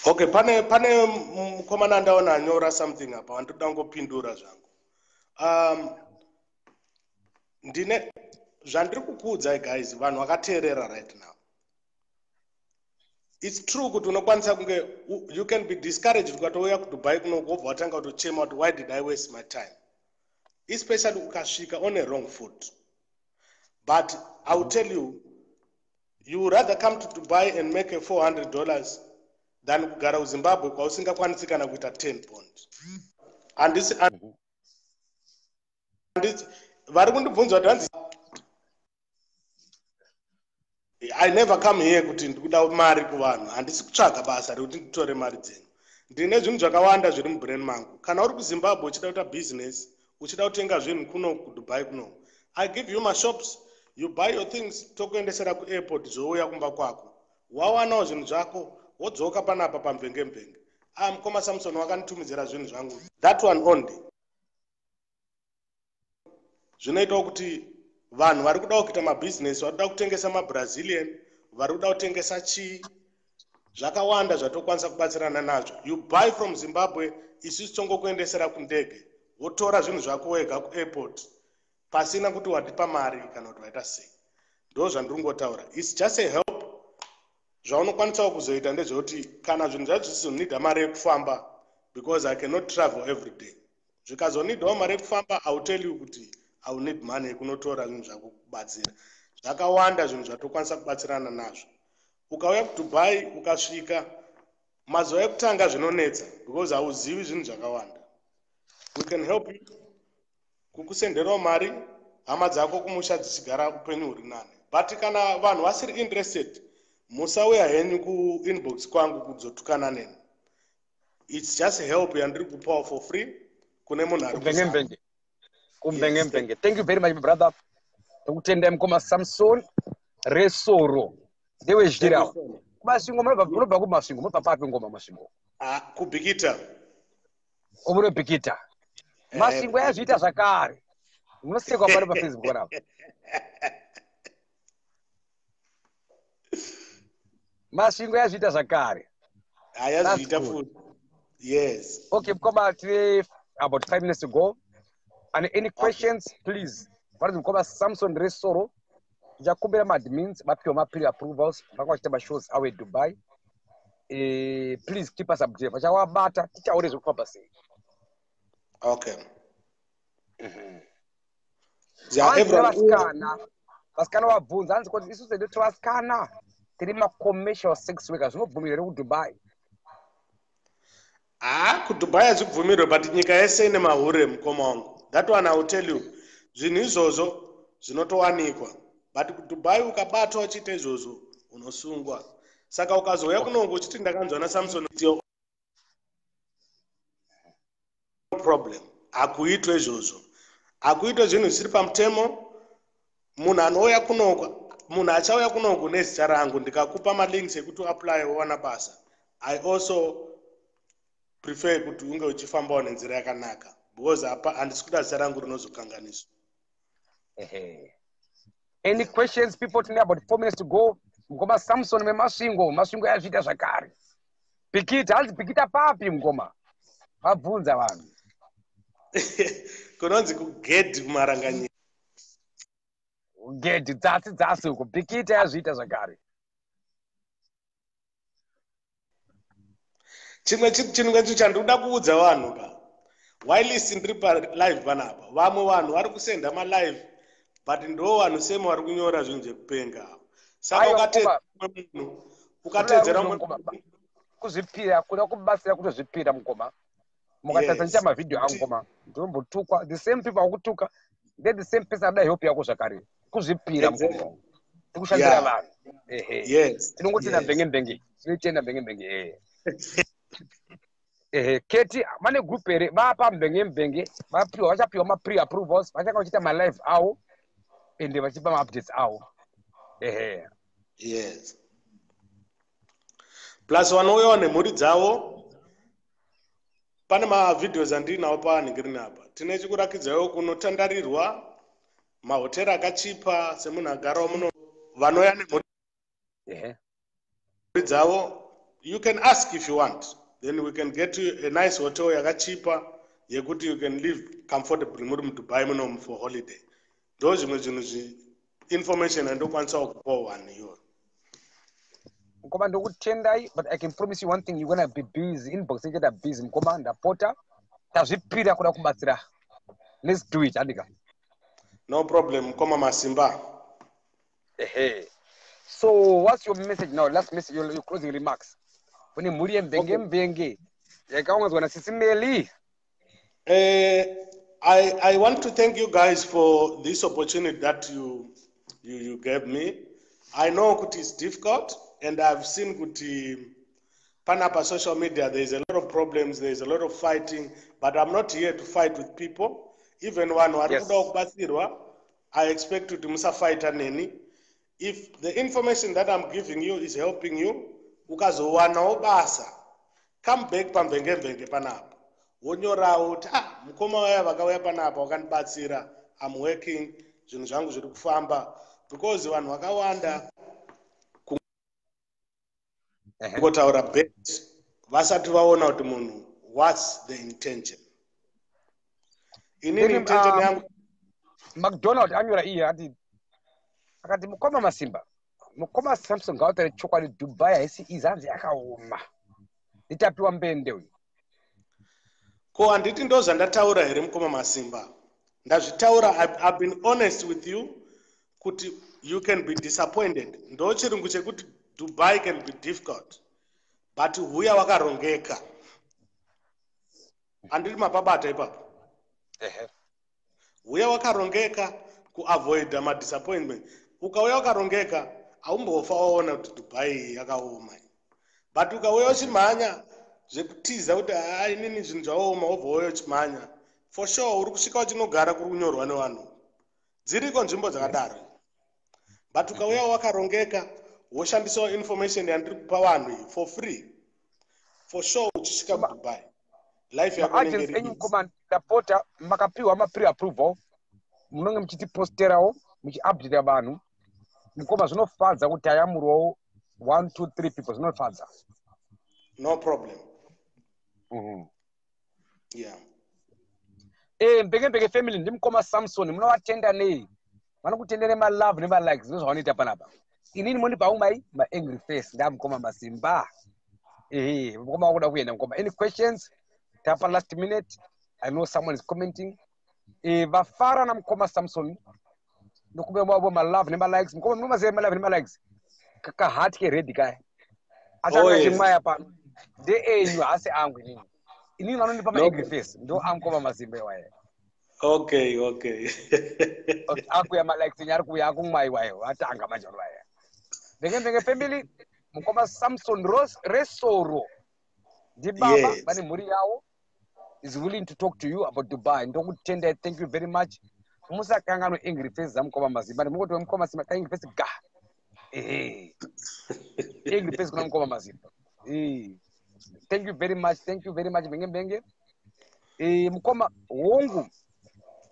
Okay pane pane mukomana andaona anyora something apa wandoda ngopindura zvangu. Um, ndine zvandiri kukuudzai guys vanhu vakateerera right now. Its true kuti unokwanisa kunge you can be discouraged ukatouya kudubai kuno wobva watanga kutochema kuti why did i waste my time especially ukasvika on a wrong foot. But i will tell you you would rather come to dubai and make a 400 dollars than kugara kuzimbabwe kwausingakwanisi kana kuita 10 pond handisi vari kundibvunza kuti hanzi i never come here kuti ndikuda mari kuvanhu. Handisi kutsvaga basa rekuti nditore mari dzenyu. Ndine zvinhu zvakawanda zviri mubrain mangu. Kana uri kuzimbabwe uchida kuita business uchida kutenga zvinhu kuno kudubai kuno. I give you mashops you buy your things tokuendesera kuairport zvouya kumba kwako. Wawanawo zvinhu zvako wodzoka panapa pamvengembenge a mukoma samson wakanditumidzira zvinhu zvangu. That one only zvinoitawo kuti vanhu vari kudawo kuita mabhizinesi vari kuda kutengesa mabrazilian vari kuda kutengesa chii zvakawanda zvatokwanisa kubatsirana nazvo. You buy from zimbabwe isusu tongokuendesera kundege wotora zvinhu zvako wega kuairport pasina kuti watipa mari kana kuti waita sei. Ndo zvandiri ngotaura its just a help. Zvaunokwanisawo kuzoita ndezvekuti kana zvinhu zvacho zvisizonidha mari yekufamba because i cannot travel every day. Zvikazonidhawo mari yekufamba iwill tell you kuti i will need money yekunotora zvinhu zvako kubatsira. Zvakawanda zvinhu zvatokwanisa kubatsirana nazvo. Ukauya kudubai ukasvika mazuva ekutanga zvinonetsa because hauzivi zvinhu zvakawanda we can help you. Kukusenderawo mari hama dzako kumusha dzichigara upenyu huri nane but kana vanhu vasiri interested musauya henyu kuinbox kwangu kuzotukana neni. Its just help yandiri kupawo for free kune munhu ari kuzama. kumbengembenge kumbengembenge thank you very much my brother. Ndokutendai mukoma samson resoro. Ndewezhirawo kumasvingo munobva kumasvingo munobva papi ngoma masvingo. Ah, kubhikita. Omunobhikita Eh, masvingo yazviita zvakare. Munosekwa pano pafacebook panapa masvingo yazviita zvakare. Hayazviita futi yes. Okay mukoma tine about five minutes to go and any questions please? Vanonzi mukoma samson resoro. Tichakumbira maadmins vapiwa mapre approvals vanga vachiita mashows avo edubai Eh, please keep us updated vachawabata titaure zvekufamba sei okay. Everyone- nevasikana vasikana vabvunza hanzi kuti isu sedu tiri vasikana tiri macommercial sex workers zvinobvumirwa here kudubai ha kudubai hazvibvumirwe but nyika yese ine mahure mukoma wangu. That one iwill tell you. Zvinhu izvozvo zvinotowanikwa. But kudubai ukabatwa uchiita izvozvo unosungwa. Saka ukazouya kunongo uchiti ndakanzwa nasamson no problem. Hakuitwe izvozvo. Hakuitwe zvinhu zvisiri pamutemo. Munhu anouya kunoko munhu achauya kunoko nezita rangu ndikakupa malinks ekuti uapply wowana basa. I also prefer kuti unge uchifambawo nenzira yakanaka because apa handisi kuda zita rangu rinozokanganiswa. Any questions people tine about four minutes to go? Mukoma samson memasvingo masvingo yazviita zvakare. Pikita hanzi pikita papi mukoma vabvunza vanhu kunonzi kugedhi kumaranganyika gedhi dzasi dzasi uko pikita yazviita zvakare. Chimwe chi- chinhu kwecho chandinoda kuudza vanhu pa whilist ndiri palive panapa? Vamwe vanhu vari kusenda malive but ndo vanhu semo vari kunyora zvinhu zvekupenga. Saka ukatedzera munhu ukatedzera kuzvipira kuda kubatsira kutozvipira mukoma mukatadza Yes. nita mavhidhio angu koma ndinombotukwa the same people akutuka nde the same person ada help yako zvakare. Kuzvipira Exactly. mukoma tikushandira Yeah. vanhu. Ehe. Yes. Tinongotenda yes. mbenge mbenge tinoitenda mbenge mbenge ehe. Ehe. Keti vane group here. Vapa mbenge mbenge vapiwa vachapiwa mapre approvals vachanga vachiita malive avo. Ende vachipa maupdates avo. Ehe. Yes. Plus vanouyawo nemhuri dzavo pane mavhidhios andinawo pavanenge rini apa tine chikurakidzawo kunotandarirwa mahoteri akachipa semunhu agarawo muno vanouya nemhuri dzavo. You can ask if you want. Then we can get you a nice hotel yakachipa yekuti you can live comfortably muri mudubai munomu for holiday. Ndo zvimwe zvinhu zvi information yandokwanisawo kupawo vanhu iyoyo mukoma ndokutendai but i can promise you one thing you're gonna be busy. Inbox ichita busy. Mukoma ndapota tazvipira kuda kubatsira let's do it handika no problem mukoma masimba. Ehe. So what's your message now? Last message your, your closing remarks. Kune mhuri yemvenge mvenge yakaunganidzwa nasisimeli Uh, I, I want to thank you guys for this opportunity that you, you, you gave me. I know it's difficult, and I've seen kuti panapa social media, there's a lot of problems, there's a lot of fighting, but I'm not here to fight with people. Even one who Yes. kuda kubatsirwa, I expect kuti musafighta neni. If the information that I'm giving you is helping you, ukazowanawo basa, come back pamvenge-mvenge panapa wonyorawo kuti ah mukoma waya vakauya panapa wakandibatsira am working zvinhu zvangu zviri kufamba because vanhu vakawanda Ehe. kungotaura bet vasati vaona kuti munhu whats the intention? Inini intention um, yangu macdonald anyora iye ati akati mukoma masimba. Mukoma samson ngautaure chokwadi dubai haisi izi hanzi yakaoma nditapiwa mbende uyu. Ko handiti ndo zvandataura here mukoma masimba? Ndazvitaura i've been honest with you kuti you can be disappointed. Ndo chirungu chekuti dubai can be difficult but huya wakarongeka. Handiti mapabata ipapo. Huya wakarongeka kuavoida madisappointment. Ukauya wakarongeka haumbofa waona kuti dubai yakaoma. But ukauya uchimhanya zvekutiza kuti ha inini zvinhu zvaoma wobva wauya uchimhanya. For sure uri kusvika uchinogara kuri kunyorwa nevanhu. Dziriko nzvimbo dzakadaro? But ukauya wakarongeka woshandisawo information yandiri kupa vanhu iyi for free. For sure uchisvika kudubai. Life yako inenge maagents iri enyu easy. mukoma ndapota makapiwa mapre approval munonge muchitiposterawo muchiupdatera vanhu. Mukoma zvinofadza kuti tayamurwawo one two three people zvinofadza. No problem. Yeah. E mbenge family ndimukoma samson munovatenda nei? Vanokutendere malove nemalikes ndozvavanoita panapa inini mondipa umai maangry face ndamukoma masimba. Ehe mukoma wakuda kuenda mukoma any questions? Tapa last minute. I know someone is commenting. Eh, vafara namukoma samson. Nokume mwavo malove nemalikes mukoma munomaziva malove nemalikes kakahati keredi kaya Oh, achanga yes. chimwaya pano ndeenyu hasi angu inini inini vanondipa No. maangry face. Ndo amukoma mazimbe iwayo okay okay. Akuya malikes enyu ari kuuya akumwaiwayo atanga majoro aya venge venge family mukoma samson resoro. Ndibaba Yes. vane mhuri yavo is willing to talk to you about dubai. Ndokutendai thank you very much. Musakangano angry face dzamukoma mazimba ndimungoti wemukoma mazimba kaangry face ga. Angry face kuna mukoma mazimba thank you very much thank you very much mbenge mbenge. Eh, mukoma hongu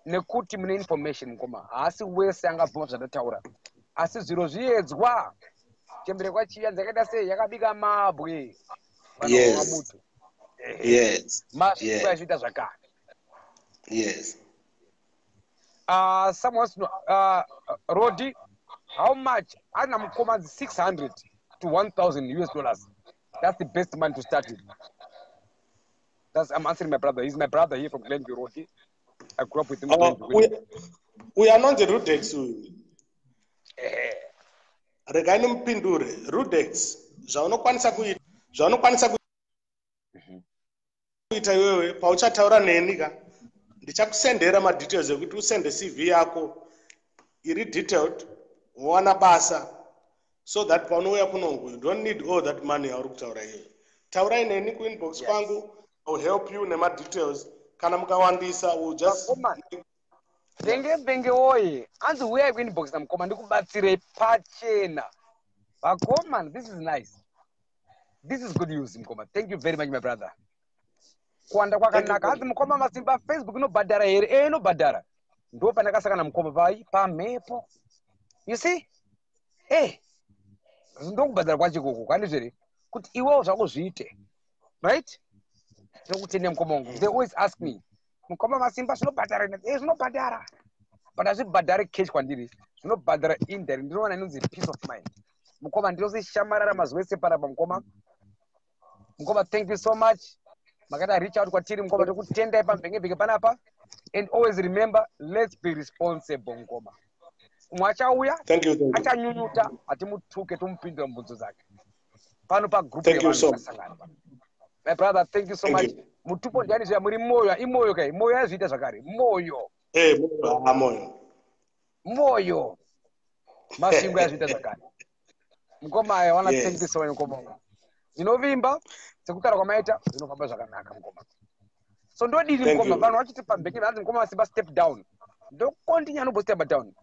nekuti mune information mukoma haasi wese angabvuma zvandataura asi zviro zviedzwa chemberekwa chiya dzakaita sei yakabika mabwe Yes. vamutu yes masviko Yes. azviita zvakare yes uh, someone wants to know, uh, Rodi, how much? Ana mukoma 600 to 1,000 US dollars. That's the best money to start with. That's, I'm answering my brother. He's my brother here from Glenview, Rodi. I grew up with him. in Uh, Glenview. uya- uyu anonzi rudex uyu Eh, regai nimupindure rudex. Zvaunokwanisa kuita zvaunokwanisa ku- kuita iwewe pauchataura neni ka? Ndichakusendera madetails ekuti usende cv yako iri detailed wowana basa so that paunouya kunongo you don't need all that money yauri kutaura iyeyo taurai neni kuinbox Yes. kwangu ill help you nemadetails. Kana mukawandisa will just Venge venge woye. Anzi uyai kuinbox namukoma ndikubatsirei pachena. Vakoma, this is nice. This is good news, mukoma. Thank you very much, my brother. kuwanda kwakanaka. Hanzi mukoma masimba facebook inobhadhara here? E inobhadhara. Ndo pandakasangana mukoma pai pamhepo. You see? E ndokubhadhara kwachikoko kwandizvere kuti iwewo zvako zviite. Right? Ndokutendea mukoma wangu. They always ask me mukoma masimba zvinobhadhara e zvinobhadhara. But hazvibhadhari cash kwandiri zvinobhadhara indirect ndinoona inonzi peace of mind. Mukoma ndinozishamarara mazuva ese panapa mukoma mukoma thank you so much. Makati reach out kwatiri mukoma tokutendai pamvengevhenge panapa. And always remember let's be responsible mukoma umwe achauya achanyunyuta hatimutuke tomupindura mubvunzo dzake. Pano pagroup Thank you so yevanhu vakasangana my brother thank you so Thank much. you. Mutupo ndiani zviya? Muri moyo imoyo kai? Moyo yazviita zvakare. Moyo. Moyo moyo. Masvingo yazviita zvakare. Mukoma thank you so much mukoma zvinovimba sekutaura kwamaita zvinofamba zvakanaka mukoma so ndodini mukoma vanhu vachiti pambeki vanzi mukoma masimba step down. Ndokontinya nombostep down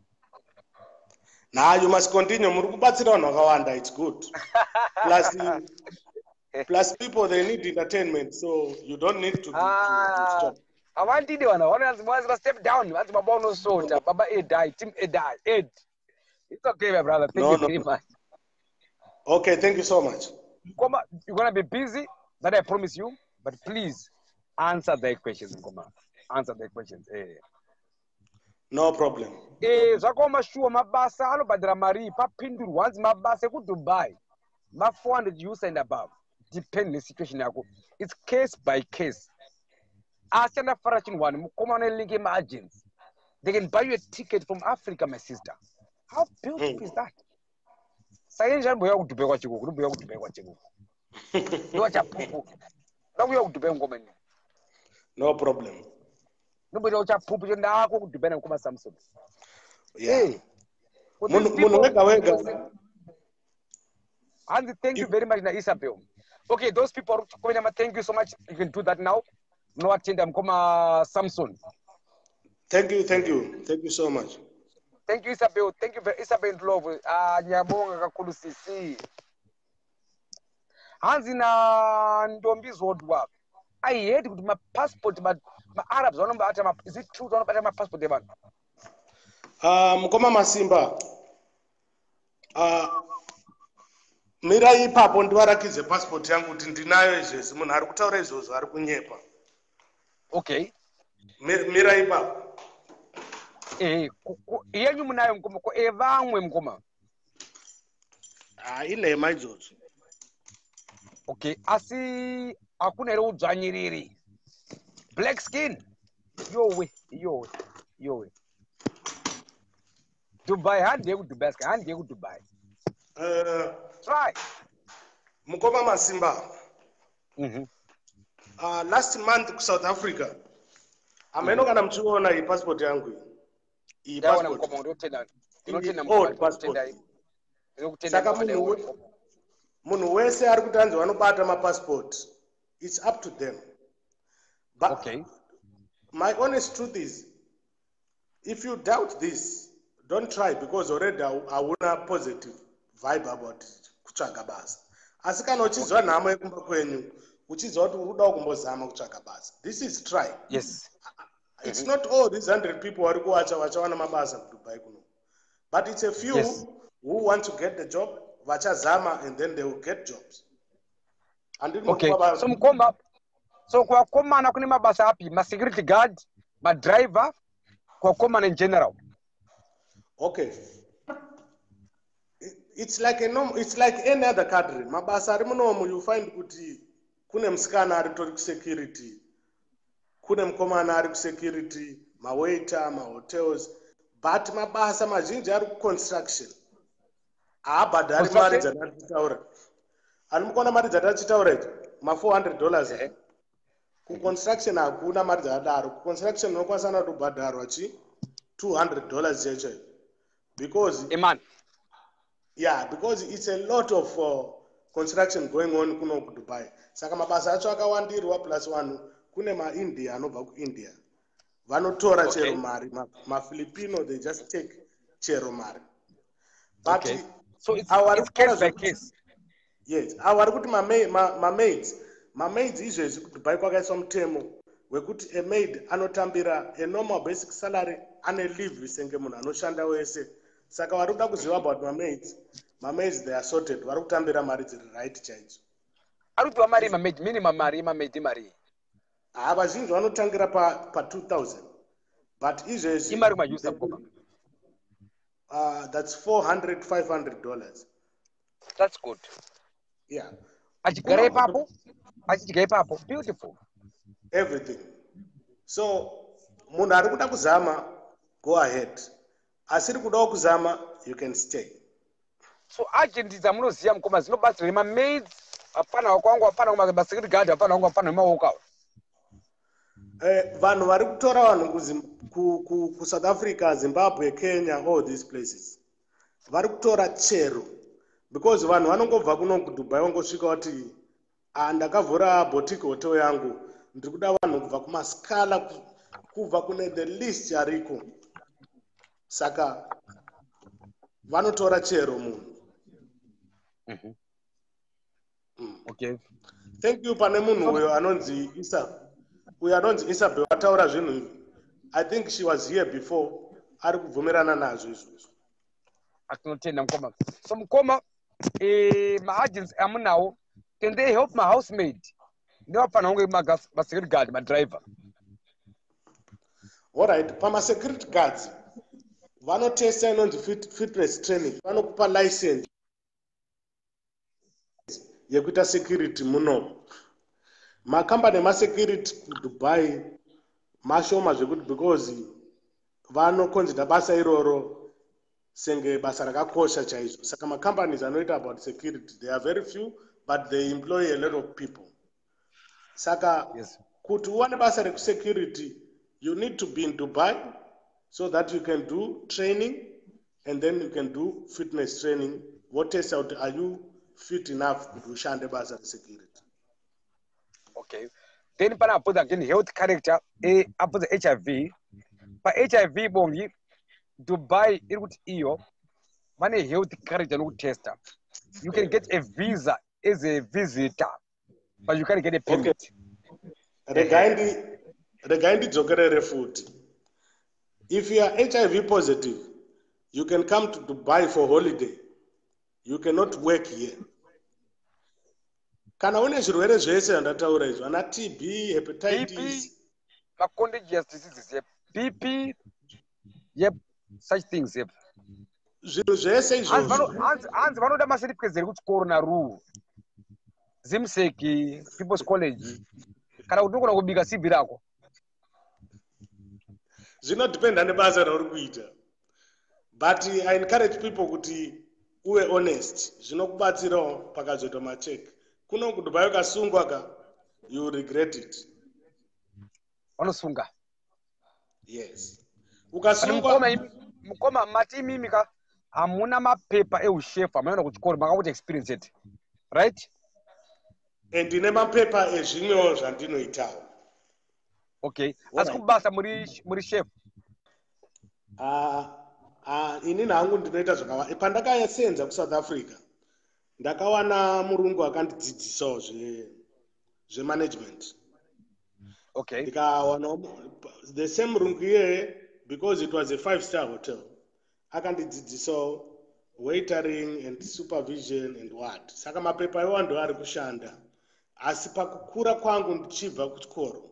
nah you must continue muri kubatsira vanhu vakawanda. It's good. Plus plus people they need entertainment so you don't need to, to, to, to Ah, stop havandidi vanhu vanonzi maziva step down vanzi baba unosota baba edai team edai ed. It's okay my brother thank No, you no. very much. Okay thank you so much. Mukoma you're gonna be busy that i promise you but please answer their questions mukoma answer their questions eh. no problem. Eh, zvakaoma shuwa mabasa anobhadhara mari papindurwa hanzi mabasa ekudubai ma400 use and above depend nesituation yako its case by case. Asi andafara chinhu wani mukoma une link yemaagents they can buy you a ticket from africa my sister. How beautiful Mm. is that? Saka ini chandibhuya kudhubai kwachikoko ndibhuya kudhubai kwachikoko ndochapupu ndakuya kudhubai ngoma ini no problem. Ndibhuya uchapupu cho ndako kudhubai namukoma samson yeah. Eh, for these munhu munhu people- wega wega. Andy, thank you If- very much, na Isabel. Okay, those people are thank you so much. You can do that now. No attend, I'm Koma Samson. thank you thank you thank you so much Thank you, Isabel. Thank you very Isabel Ndlovu. Ah, nyabonga kakulu sisi. Hanzi na ndombi zodwa. I hate kuti mapassport ma ma-Arabs vanobata ma is it true kuti vanobata mapassport evanhu? uh, mukoma masimba uh, mirai ipapo ndivarakidze passport yangu kuti ndinayo izvezi munhu ari kutaura izvozvo ari kunyepa Okay. Mi- mirai ipapo Eh, ku- ku- yenyu munayo mukoma ko evamwe mukoma. Ah, inhema idzodzo Okay, asi hakuna here udzvanyiriri. Black skin. yowe yowe yowe dubai handiye kudubai ska handiye kudubai Eh, try mukoma masimba. Mhm. uh, last month kusouth africa. Ameno kana muchiona iyi passport yangu iyi iyi ndaona passport. Mukoma ndinotenda ndinotenda Iyi mukoma old passport. ndinotendai ndinokutenda Saka mukoma munhu we- ndaona. munhu wese ari kuti anzi vanobata mapassport its up to them. But okay. my honest truth is if you doubt this don't try because already hau- hauna positive vibe about kutsvaga basa. Asi kana uchizwa nhamo yekumba kwenyu uchiziva kuti uri kuda kumbozama kutsvaga basa. This is try. Yes. It's not all these 100 people vari kuwacha vachawana mabasa kudubai kuno. But it's a few Yes. who want to get the job vachazama and then they will get jobs. Handiri okay. so mukoma so kuvakomana kune mabasa api? Masecurity guard madriver kuvakomana in general. Okay it's like a norm, it's like any other country. Mabasa ari munomu you find kuti kune musikana ari tori kusecurity kune mukomana ari kusecurity mawaiter mahotels but mabasa mazhinji ari kuconstruction. Haabhadhari mari Construction? dzatachitaura. Ani mukaona mari dzatachitaura idzi? Ma400 dollars. Ehe. kuconstruction hakuna mari dzakadaro. Kuconstruction unokwanisa na kutobhadharwa chi? 200 dollars chaicho because iman yeah because it's a lot of uh, construction going on kuno kudubai. Saka mabasa acho akawandirwa plus vanhu kune maindia anobva kuindia. Vanotora Okay. chero mari Ma- mafilipino they just take chero mari but okay. So it's, vari it's case by case. Yes avo vari kuti mamaids ma, mamaids izvezvi kudubai kwakaiswa mutemo wekuti amaid anotambira anormal basic salary ane leave senge munhu anoshanda wese saka vari kuda kuziva about mamaids mamaids they are sorted. Vari kutambira mari dziri right chaidzo ari kupiwa mari yemamedi minimum mari yemamedi mari. Haa vazhinji vanotangira pa, pa 2000 but izvezvi imari majusa mukoma uh, that's 400 500 dollars. That's good. Yeah. Achigara ipapo? Achidya ipapo? Beautiful. Everything. So munhu ari kuda kuzama go ahead asiri kudawo kuzama you can stay. So agendi dzamunoziva mukoma dzinobatsira nemamaids vapana vakwangu vapana kumasecurity guard vapana vangu vapana vemaoko avo eh, vanhu vari kutora vanhu kusouth africa zimbabwe kenya all these places. Vari kutora chero. Because vanhu vanongobva kuno kudubai vangosvika kuti "Ah, ndakavhura botic hotel yangu. Ndiri kuda vanhu kubva kumaskala ku- kubva kune the list ariko saka vanotora chero munhu. Okay. Thank you pane munhu uyo anonzi isa uyo anonzi isabel ataura zvinhu i think she was here before ari kubvumirana nazvo izvozvo. Atinotenda mukoma. So mukoma eh, maagency amunawo can they help mahousemaid ndevapana kunge masecurity guard madriver. Allright pamasecurity guards vanotesta inonzi fit- fitness training. Vanokupa license yekuita security muno. Makambani emasecurity kudubai mashoma zvekuti because vanokonzida basa iroro senge basa rakakosha chaizvo. Saka macompanies anoita about security. They are very few but they employ a lot of people. Saka Yes. kuti uwane basa rekusecurity you need to be in dubai so that you can do training and then you can do fitness training. Votesta kuti are you fit enough kuti ushande basa resecurity okay. Then pana apodza again health character eh, apodza hiv pahiv bongi dubai iri kuti iyo vane health character nokutesta you can get a visa as a visitor but you can't get a permit. Regai ndi- regai ndidzokerere futi if you are hiv positive you can come to dubai for holiday. You cannot work here. Kana une zvirwere zvese zvandataura izvo ana tb hepatitis. Macontagious diseases yep bp yep such things yep zvinhu zvese hanzi vano- izvozvo hanzi- hanzi vanoda maserifikezeri kuchikoro naruu zimseki peoples college. Kana kuti unogona kubika cv rako zvinodhipenda nebasa rauri kuita. But i encourage people kuti uve honest. Zvinokubatsirawo pakazoita macheki kuno kudubai ukasungwa ka you regret it. Vanosunga yes. Ani ukasungwa mukoma imi- mukoma mati imimi ka hamuna mapepa eushefu amaenda kuchikoro makakuti experience yeti right? And ndine mapepa ezvimwewo zvandinoitawo okay. Asi kubasa muri muri chef. Ah, ah, inini hangu ndinoita zvakawanda pandakasenza kusouth africa ndakawana murungu akandidzidzisawo zve- zvemanagement. Okay. Ndikawana the same murungu iyeye because it was a five star hotel akandidzidzisawo waitering and supervision and what. Saka mapepa iwo ndo ari kushanda asi pakukura kwangu ndichibva kuchikoro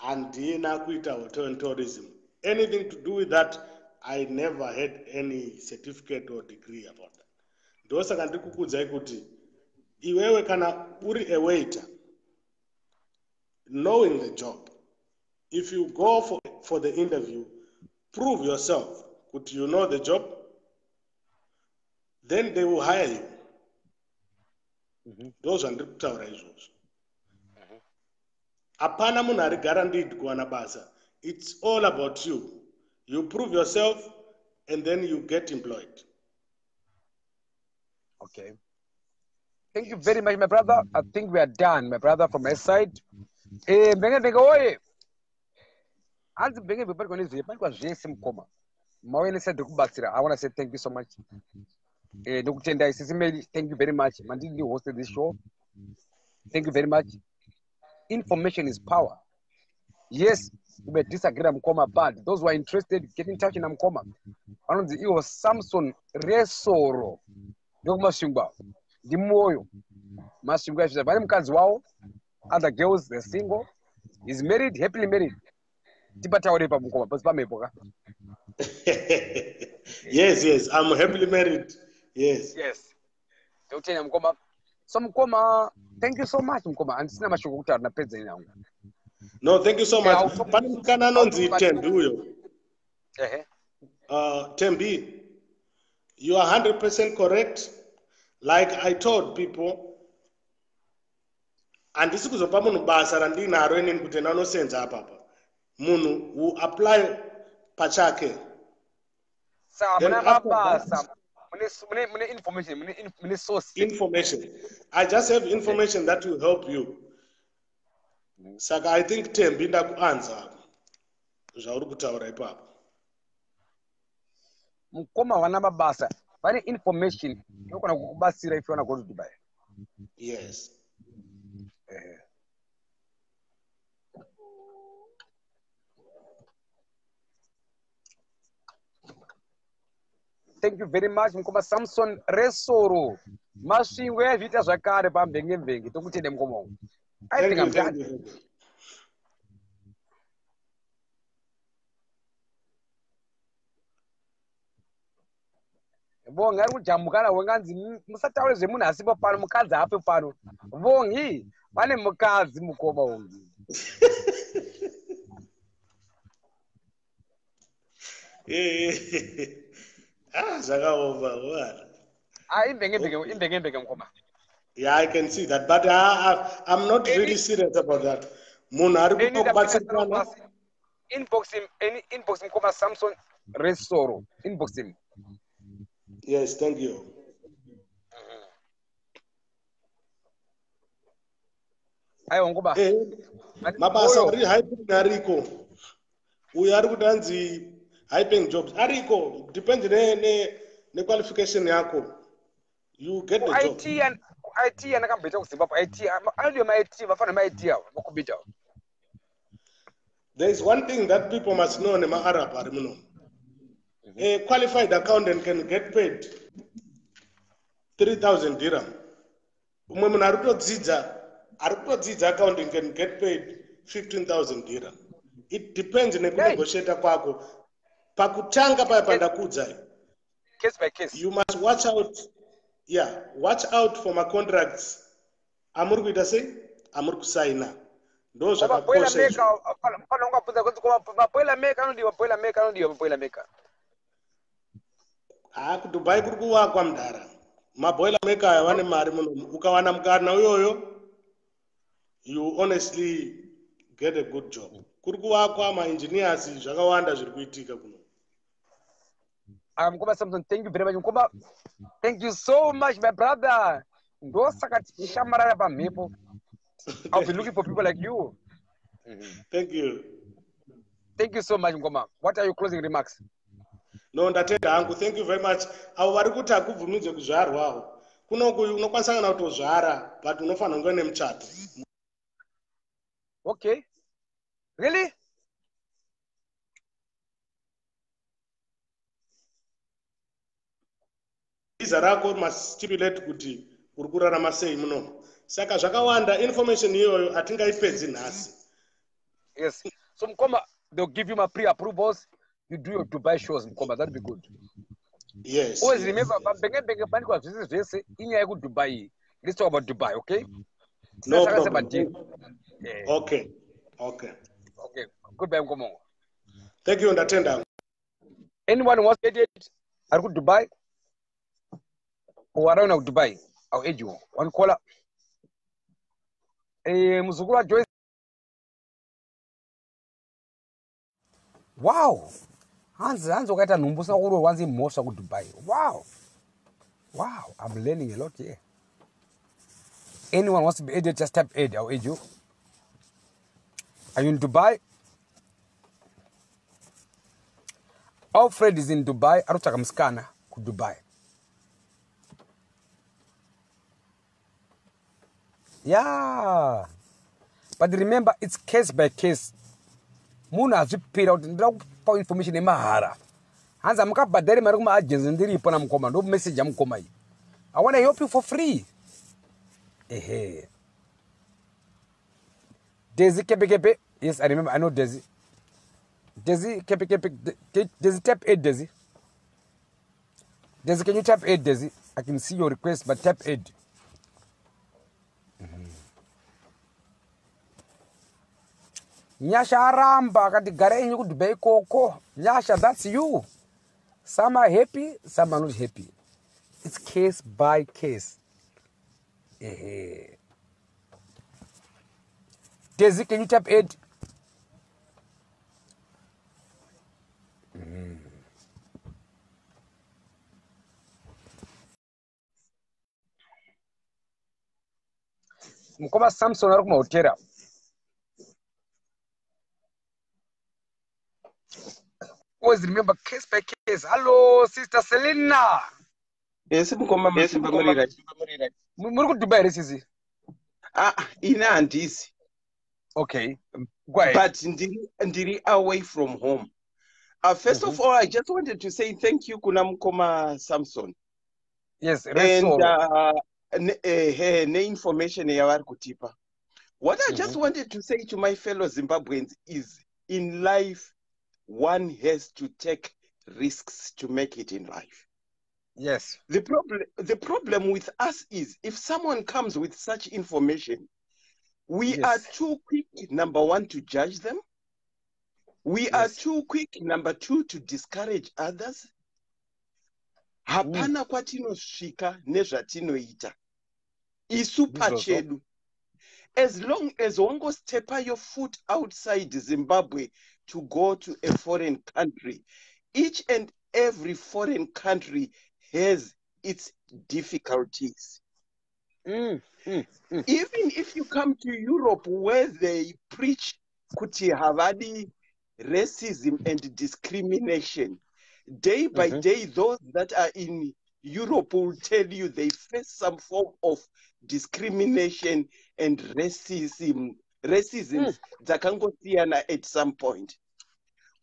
handina kuita hotel and tourism. Anything to do with that i never had any certificate or degree about that. Ndosaka ndiri kukuudzai kuti iwewe kana uri awaiter knowing the job if you go for, for the interview prove yourself kuti you know the job then they will hire you. Mm-hmm. Ndo zvandiri kutaura izvozvo hapana munhu ari guaranteed kuwana basa. It's all about you. You prove yourself and then you get employed. Okay. Thank you very much my brother. I think we are done my brother from my side. Eh i want to say thank you so much. Eh thank you very much. Mandii ndi host this show. Thank you very much information is power. Yes you may disagree namukoma but those who are interested get in touch namukoma vanonzi iwo samson resoro. Ndokumasvingwa ndi mwoyo masvingwa yazvizva vane mukadzi wavo other girls they're single. Is married happily married. Tipataure pamukoma pasi pamhepo ka? Yes yes i'm happily married. Yes. Yes. Ndokutenda mukoma so mukoma thank you so much mukoma handisina mashoko okuti arinapedza ini hangu no thank you so much. Pane mukana anonzi I'll- tembi uyo. Ehe. Uh, tembi you are 100 correct. Like i told people handisi kuzopa munhu basa randinaro inini kuti ndanosenza apapa. Munhu who apply pachake. Sa Then muna after mabasa mune information mune source. Information. I just have information that will help you. Saka i think tembi ndakuanza zvauri kutaura ipapo. Mukoma vana mabasa. Vane information inokona kukubatsira if you wanna go to dubai. Yes thank you very much mukoma samson resoro. Masvingo yazviita zvakare pamvenge mvenge tokutende mukoma wangu i thank think you, i'm thank done you, thank you. vongi ari kujambukana wenganzi "Mm, musataure zvemunhu asipo pano mukadzi ape pano. Vongi vane mukadzi mukoma vongi ah zvakaoma wara ah imvenge mvenge imvenge mvenge mukoma yeah i can see that but I, I, i'm not really serious about that. Any basi, inbox him any inbox mukoma samson resoro. Inbox him yes thank you. Aiwa ngoba Eh, mabasa ari hyping ariko. Uyo ari kuti anzi hyping jobs. Ariko depend ne- ne- nequalification yako you get the job. It and it anakamboita kuzimbabwe it anodiwe mait vafana mait avo makombiyuta avo there is one thing that people must know nemaarab ari muno a qualified accountant can get paid 3000 dirham. Umwe munhu ari kutodzidza ari kutodzidza accounting can get paid 15000 dirham. It depends nekunegotiata kwako pakutanga paya pandakuudzai case by case. you must watch out yeah watch out for macontracts amuri kuita sei? Amuri kusaina. Ndo koma boiler zvakakosha izvo maker pano ungabvunza kuti koma maboiler maker anodiwa boiler maker anodiwa maboiler maker? Haa kudubai kuri kuvakwa mudhara maboiler maker aya vane mari muno ukawana mukana uyoyo you honestly get a good job. Kuri kuvakwa maengineers zvakawanda zviri kuitika kuno Ah, mukoma samson um thank you very much. Um mukoma thank you so much my brother. Ndosaka tichishamarara pamhepo i'll be looking for people like you. Thank you. Thank you so much um mukoma what are your closing remarks? No ndatenda hangu thank you very much. Avo vari kuti hakubvumidzwe kuzvarwawo kunoku unokwanisa kana kutozvara but unofanira kunge nemuchato okay. Really visa rako kuti uri kurarama sei munomu saka zvakawanda information iyoyo hatingaipedzi nhasi. Yes. So mukoma they'll give you my pre-approvals. You do your dubai shows mukoma that'll be good. Yes. Always remember bandikwa zvese zvese inyaya yekudubai iyi let's talk about dubai okay? No problem. seba eh. okay. Okay. Okay. Goodbye mkomongo. Thank you ndatenda. Anyone who wants to edit ari kudubai warauna kudubai au ejo wanikola mzukuru wa joyce wow! Hanzi hanzi wakaita nhumbu usina kurori wanzi mhosva kudubai wow! Wow i'm learning a lot here. Anyone wants to be aided just type aid au aid you are you in dubai? Alfred is in dubai ari kutsvaka musikana kudubai yeah. But remember it's case by case. Munhu hazvipira kuti ndinoda kupa information yemahara. Hanzi hamukabhadhari mari kumaagenzi ndiripo namukoma ndo meseji yamukoma iyi. I wanna help you for free? Ehe. Desi kepekepe yes i remember i know desi. Desi kepekepe desi tap aid desi. Desi can you tap aid desi? I can see your request but tap aid nyasha aramba akati garenyi kudubai ikoko. Nyasha that's you. Some are happy some are not happy. It's case by case. Ehe. Desi can you tap aid mukoma samson ari kumahotera always remember case by case. Hello, sister selina. Yesi mukoma masimba muri right. Mu- muri kudubai here sisi ah ine handisi okay go ahead but ndiri ndiri away from home. Uh, 1st of all i just wanted to say thank you kuna mukoma samson. Yes and resoro uh, ne, eh, neinformation yavari kutipa what i just Mhm. wanted to say to my fellow zimbabweans is in life one has to take risks to make it in life. Yes. The problem the problem with us is if someone comes with such information we Yes. are too quick number one to judge them. We are too quick number two to discourage others. Hapana mm. kwatinosvika nezvatinoita isu pachedu. As long as wangostepa your foot outside zimbabwe to go to a foreign country each and every foreign country has its difficulties Mm, mm, mm. even if you come to europe where they preach kuti havadi racism and discrimination day by Mhm. day those that are in europe will tell you they face some form of discrimination and racism racism Mm. dzakangosiyana at some point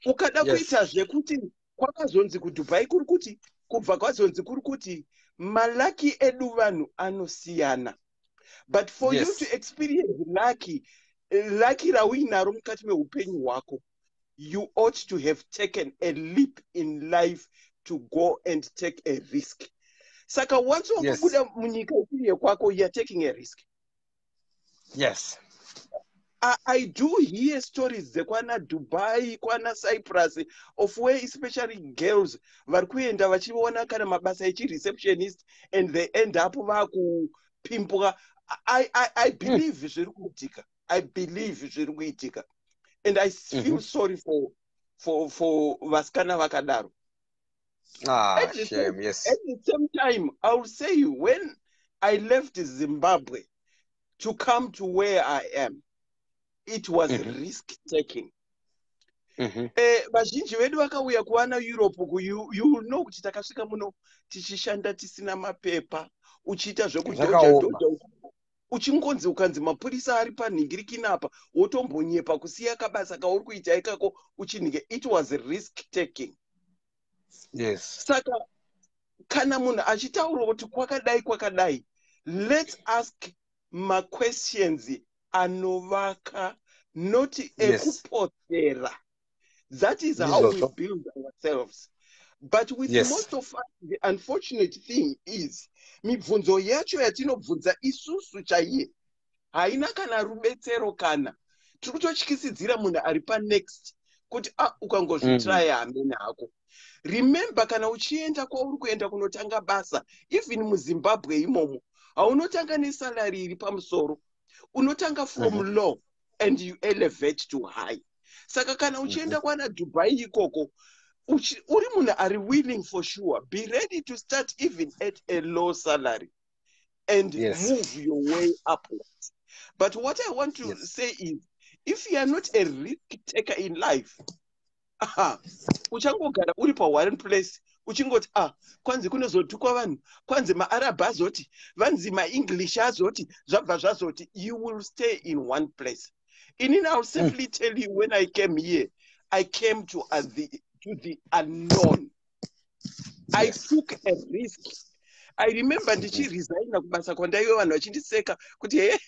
ukada Yes. kuita zvekuti kwakazonzi kudubai kuri kuti kubva kwazonzi kuri kuti malaki edu vanhu anosiyana but for you Yes. to experience lucky lucky rauinaro mukati meupenyu hwako you ought to have taken a leap in life to go and take a risk saka once wakubuda munyika isiri yekwako youare taking a risk yes I, I do hear stories dzekwana dubai kwana cyprus of where especially girls vari kuenda vachiona kana mabasa echireceptionist and they end up vakupimbwa I, I, I believe zviri kuitika. I believe zviri kuitika. And i feel Mhm. sorry for for for vasikana vakadaro. Ah At the shame same- yes. at the same time i will say you when i left zimbabwe to come to where i am it was Mhm. risk taking. Mhm. Eh, vazhinji vedu vakauya kuwana europe ku you, you know kuti takasvika muno tichishanda tisina mapepa uchiita dhodha uchingonzi ukanzi mapurisa ari panhingirikini apa wotombonyepa kusiya kabasa kauri kuita ikako uchinhinge. It was risk taking. Yes. Saka kana munhu achitaura kuti kwakadai kwakadai let's ask maquestions anovaka not Yes. ekupotsera that is how we Ndizvozvo. build ourselves but with Yes. most of us the unfortunate thing is mibvunzo yacho yatinobvunza isusu chaiye haina kana rubetsero kana tiri kutotyisidzira munhu ari panext kuti a ukangozvitraya hamene hako remember kana uchienda kwauri kuenda kunotanga basa even muzimbabwe imomo haunotanga nesalary iri pamusoro unotanga from Mhm. low and you elevate to high saka kana uchienda kwana dubai ikoko uchi- uri munhu ari willing for sure be ready to start even at a low salary and Yes. move your way upwards but what i want to Yes. say is if you are not a risk taker in life uchangogara uri paone place uchingoti ah kwanzi kunozotukwa vanhu? Kwanzi maarabhu azoti vanzi maenglish azoti zvabva zvazoti you will stay in one place inini iwill simply tell you when i came here i came to, uh, the, to the unknown. I Yes. took a risk. I remember ndichiresigna kubasa kwandaiwe vanhu vachindiseka kuti hehe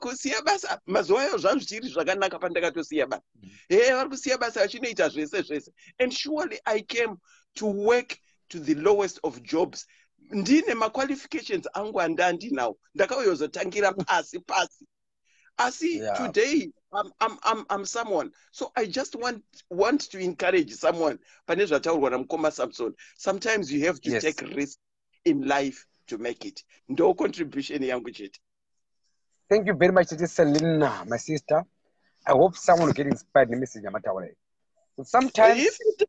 kusiya basa? Mazuva ayo zvangu zvichiri zvakanaka pandakatosiya basa. He vari kusiya basa vachinoita zvese zvese. And surely i came to work to the lowest of jobs. Ndine maqualifications angu andandinawo ndakauyozotangira pasi pasi. Asi Yeah. today I'm, I'm, I'm, I'm someone. So i just want, want to encourage someone. Pane zvataurwa namukoma samson sometimes you have to Yes. take risk in life to make it. Ndo contribution yangu chete. Thank you very much tete selina my sister. I hope someone will get inspired nemessage yamataura iyi sometimes if you, ta-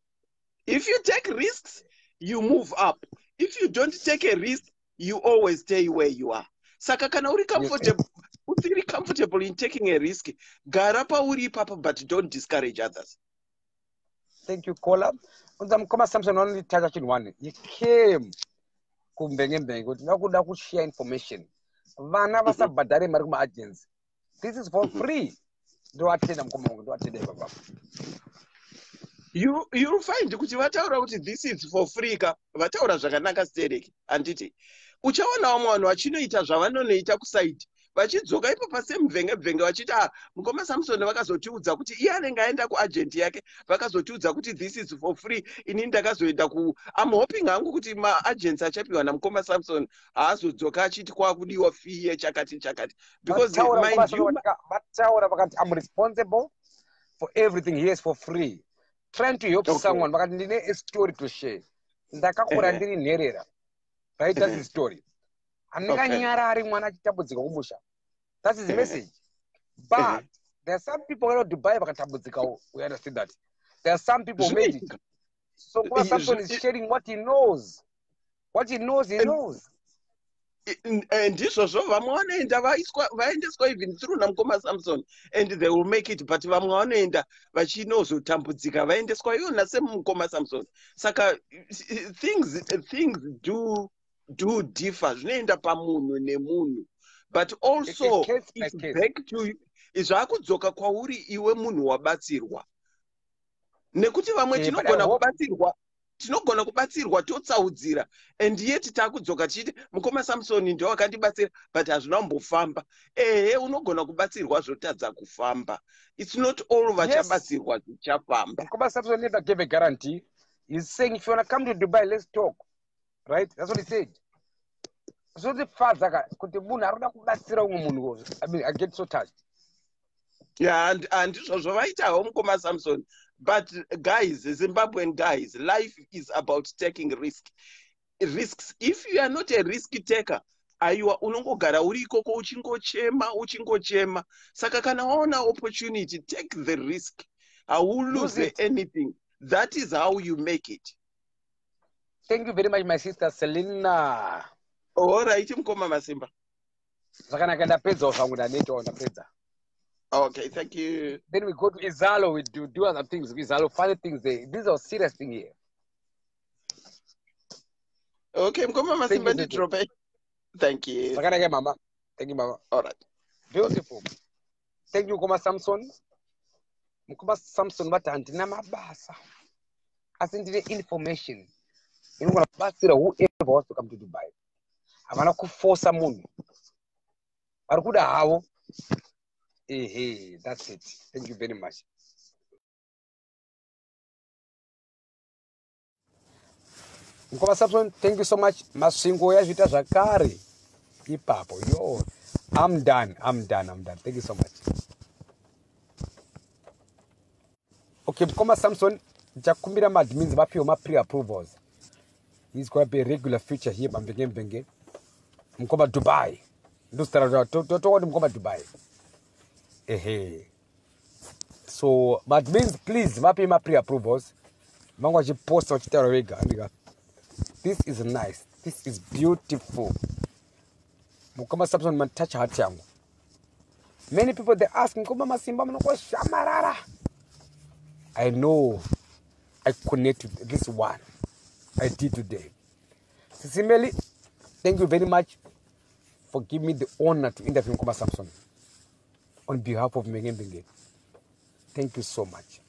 if you take risks you move up. If you don't take a risk you always stay where you are. Saka kana uri comfortable usiri comfortable in taking a risk gara pauri ipapo but don't discourage others. Thank you caller. Unza mukoma samson wanonditacha chinhu one. He came kumbenge-mbenge kuti ndakuda kushare information. Vana mm-hmm. vasabhadhare mari kumaagency. This is for mm-hmm. free. Ndoatenda mukoma wangu ndoatenda ipapapo you you'll find kuti vataura kuti this is for free ka vataura zvakanaka stereki handiti uchaona vamwe vanhu vachinoita zvavanonoita kusaidi vachidzoka ipapo semubvenge-bvenge vachiti ah mukoma samsoni vakazotiudza kuti iye anenge aenda kuagenti yake vakazotiudza kuti this is for free. Ini ndakazoenda ku am hoping hangu kuti maagents achapiwa namukoma samson. Haazodzoka achiti kwakudiwa fee yechakati chakati because Vataura mind mukoma you Samson vakatika- vataura vakati am responsible for everything. Here is for free trying to help Okay. someone vakati ndine a story to share. Ndakakura Ehe. ndiri nherera right that's the story. Handinganyarari mwana achitambudzika kumusha that's his message. But there are some people who dubai vakatambudzikawo we understand that. There are some people who made it so samson is sharing what he knows. What he knows he knows. Eh, ndizvozvo vamwe vanoenda vaendeswa even through namukoma samson and they will make it but vamwe vanoenda vachinozotambudzika vaendeswa iyona semukoma samson. Saka things, things do, do differ zvinoenda pamunhu nemunhu but also It's it's back to zvakudzoka kwauri iwe munhu wabatsirwa. Nekuti vamwe Eh, tinogona kubatsirwa tinogona kubatsirwa totsaudzira. And yet taakudzoka tichiti mukoma samsoni ndo wakandibatsira but hazvina kumbofamba. Ehe unogona kubatsirwa zvotadza kufamba. Its not all vachabatsirwa zvichafamba. Mukoma samson never gave a guarantee. He's saying if you want to come to dubai let's talk. Right? That's what he said. Zvotifadza ka kuti munhu ari kuda kubatsira umwe munhu I, mean, i get so touched. Yeah and handizvo zvovaitawo mukoma samson but guys zimbabwean guys life is about taking risk. Risks if you are not a risk taker aiwa unongogara uri ikoko uchingochema uchingochema. Saka kana waona opportunity take the risk. Haulose anything. That is how you make it. Thank you very much my sister selina. Allright mukoma masimba. Zvakanaka ndapedzawo zvangu ndanetawo ndapedza okay thank you. Then we go to izalo we do, do other things izalo funny things eh? there these are serious thing here. Okay mukoma masimba ndidrope thank you. Zvakanaka mama. Thank you mama. All right. beautiful thank you mukoma samson. Mukoma samson vati handina mabasa ndine information. Inogona kubatsira whoever wants to come to dubai. Havana kufosa munhu. Vari kuda havo ehe thats it. Thank you very much. Mukoma samson thank you so much. Masvingo yazviita zvakare. Ipapo yo. I'm done i'm done i'm done. Thank you so much. Okay mukoma samson ndichakumbira maadmins vapiwa mapre approvals going to be regular feature here pamvenge mvenge mukoma dubai. Ndozitaura totoka kuti mukoma dubai ehe. So maadmins please vapiwe mapre approvals vange vachiposta vachitaura vega ndika this is nice. This is beautiful. Mukoma samson matouch heart yangu. Many people they ask mukoma masimba munokoshamarara i know. I connect with this one. I did today. Sisimeli thank you very much for giving me the honor to interview mukoma samson on behalf of menge mbenge thank you so much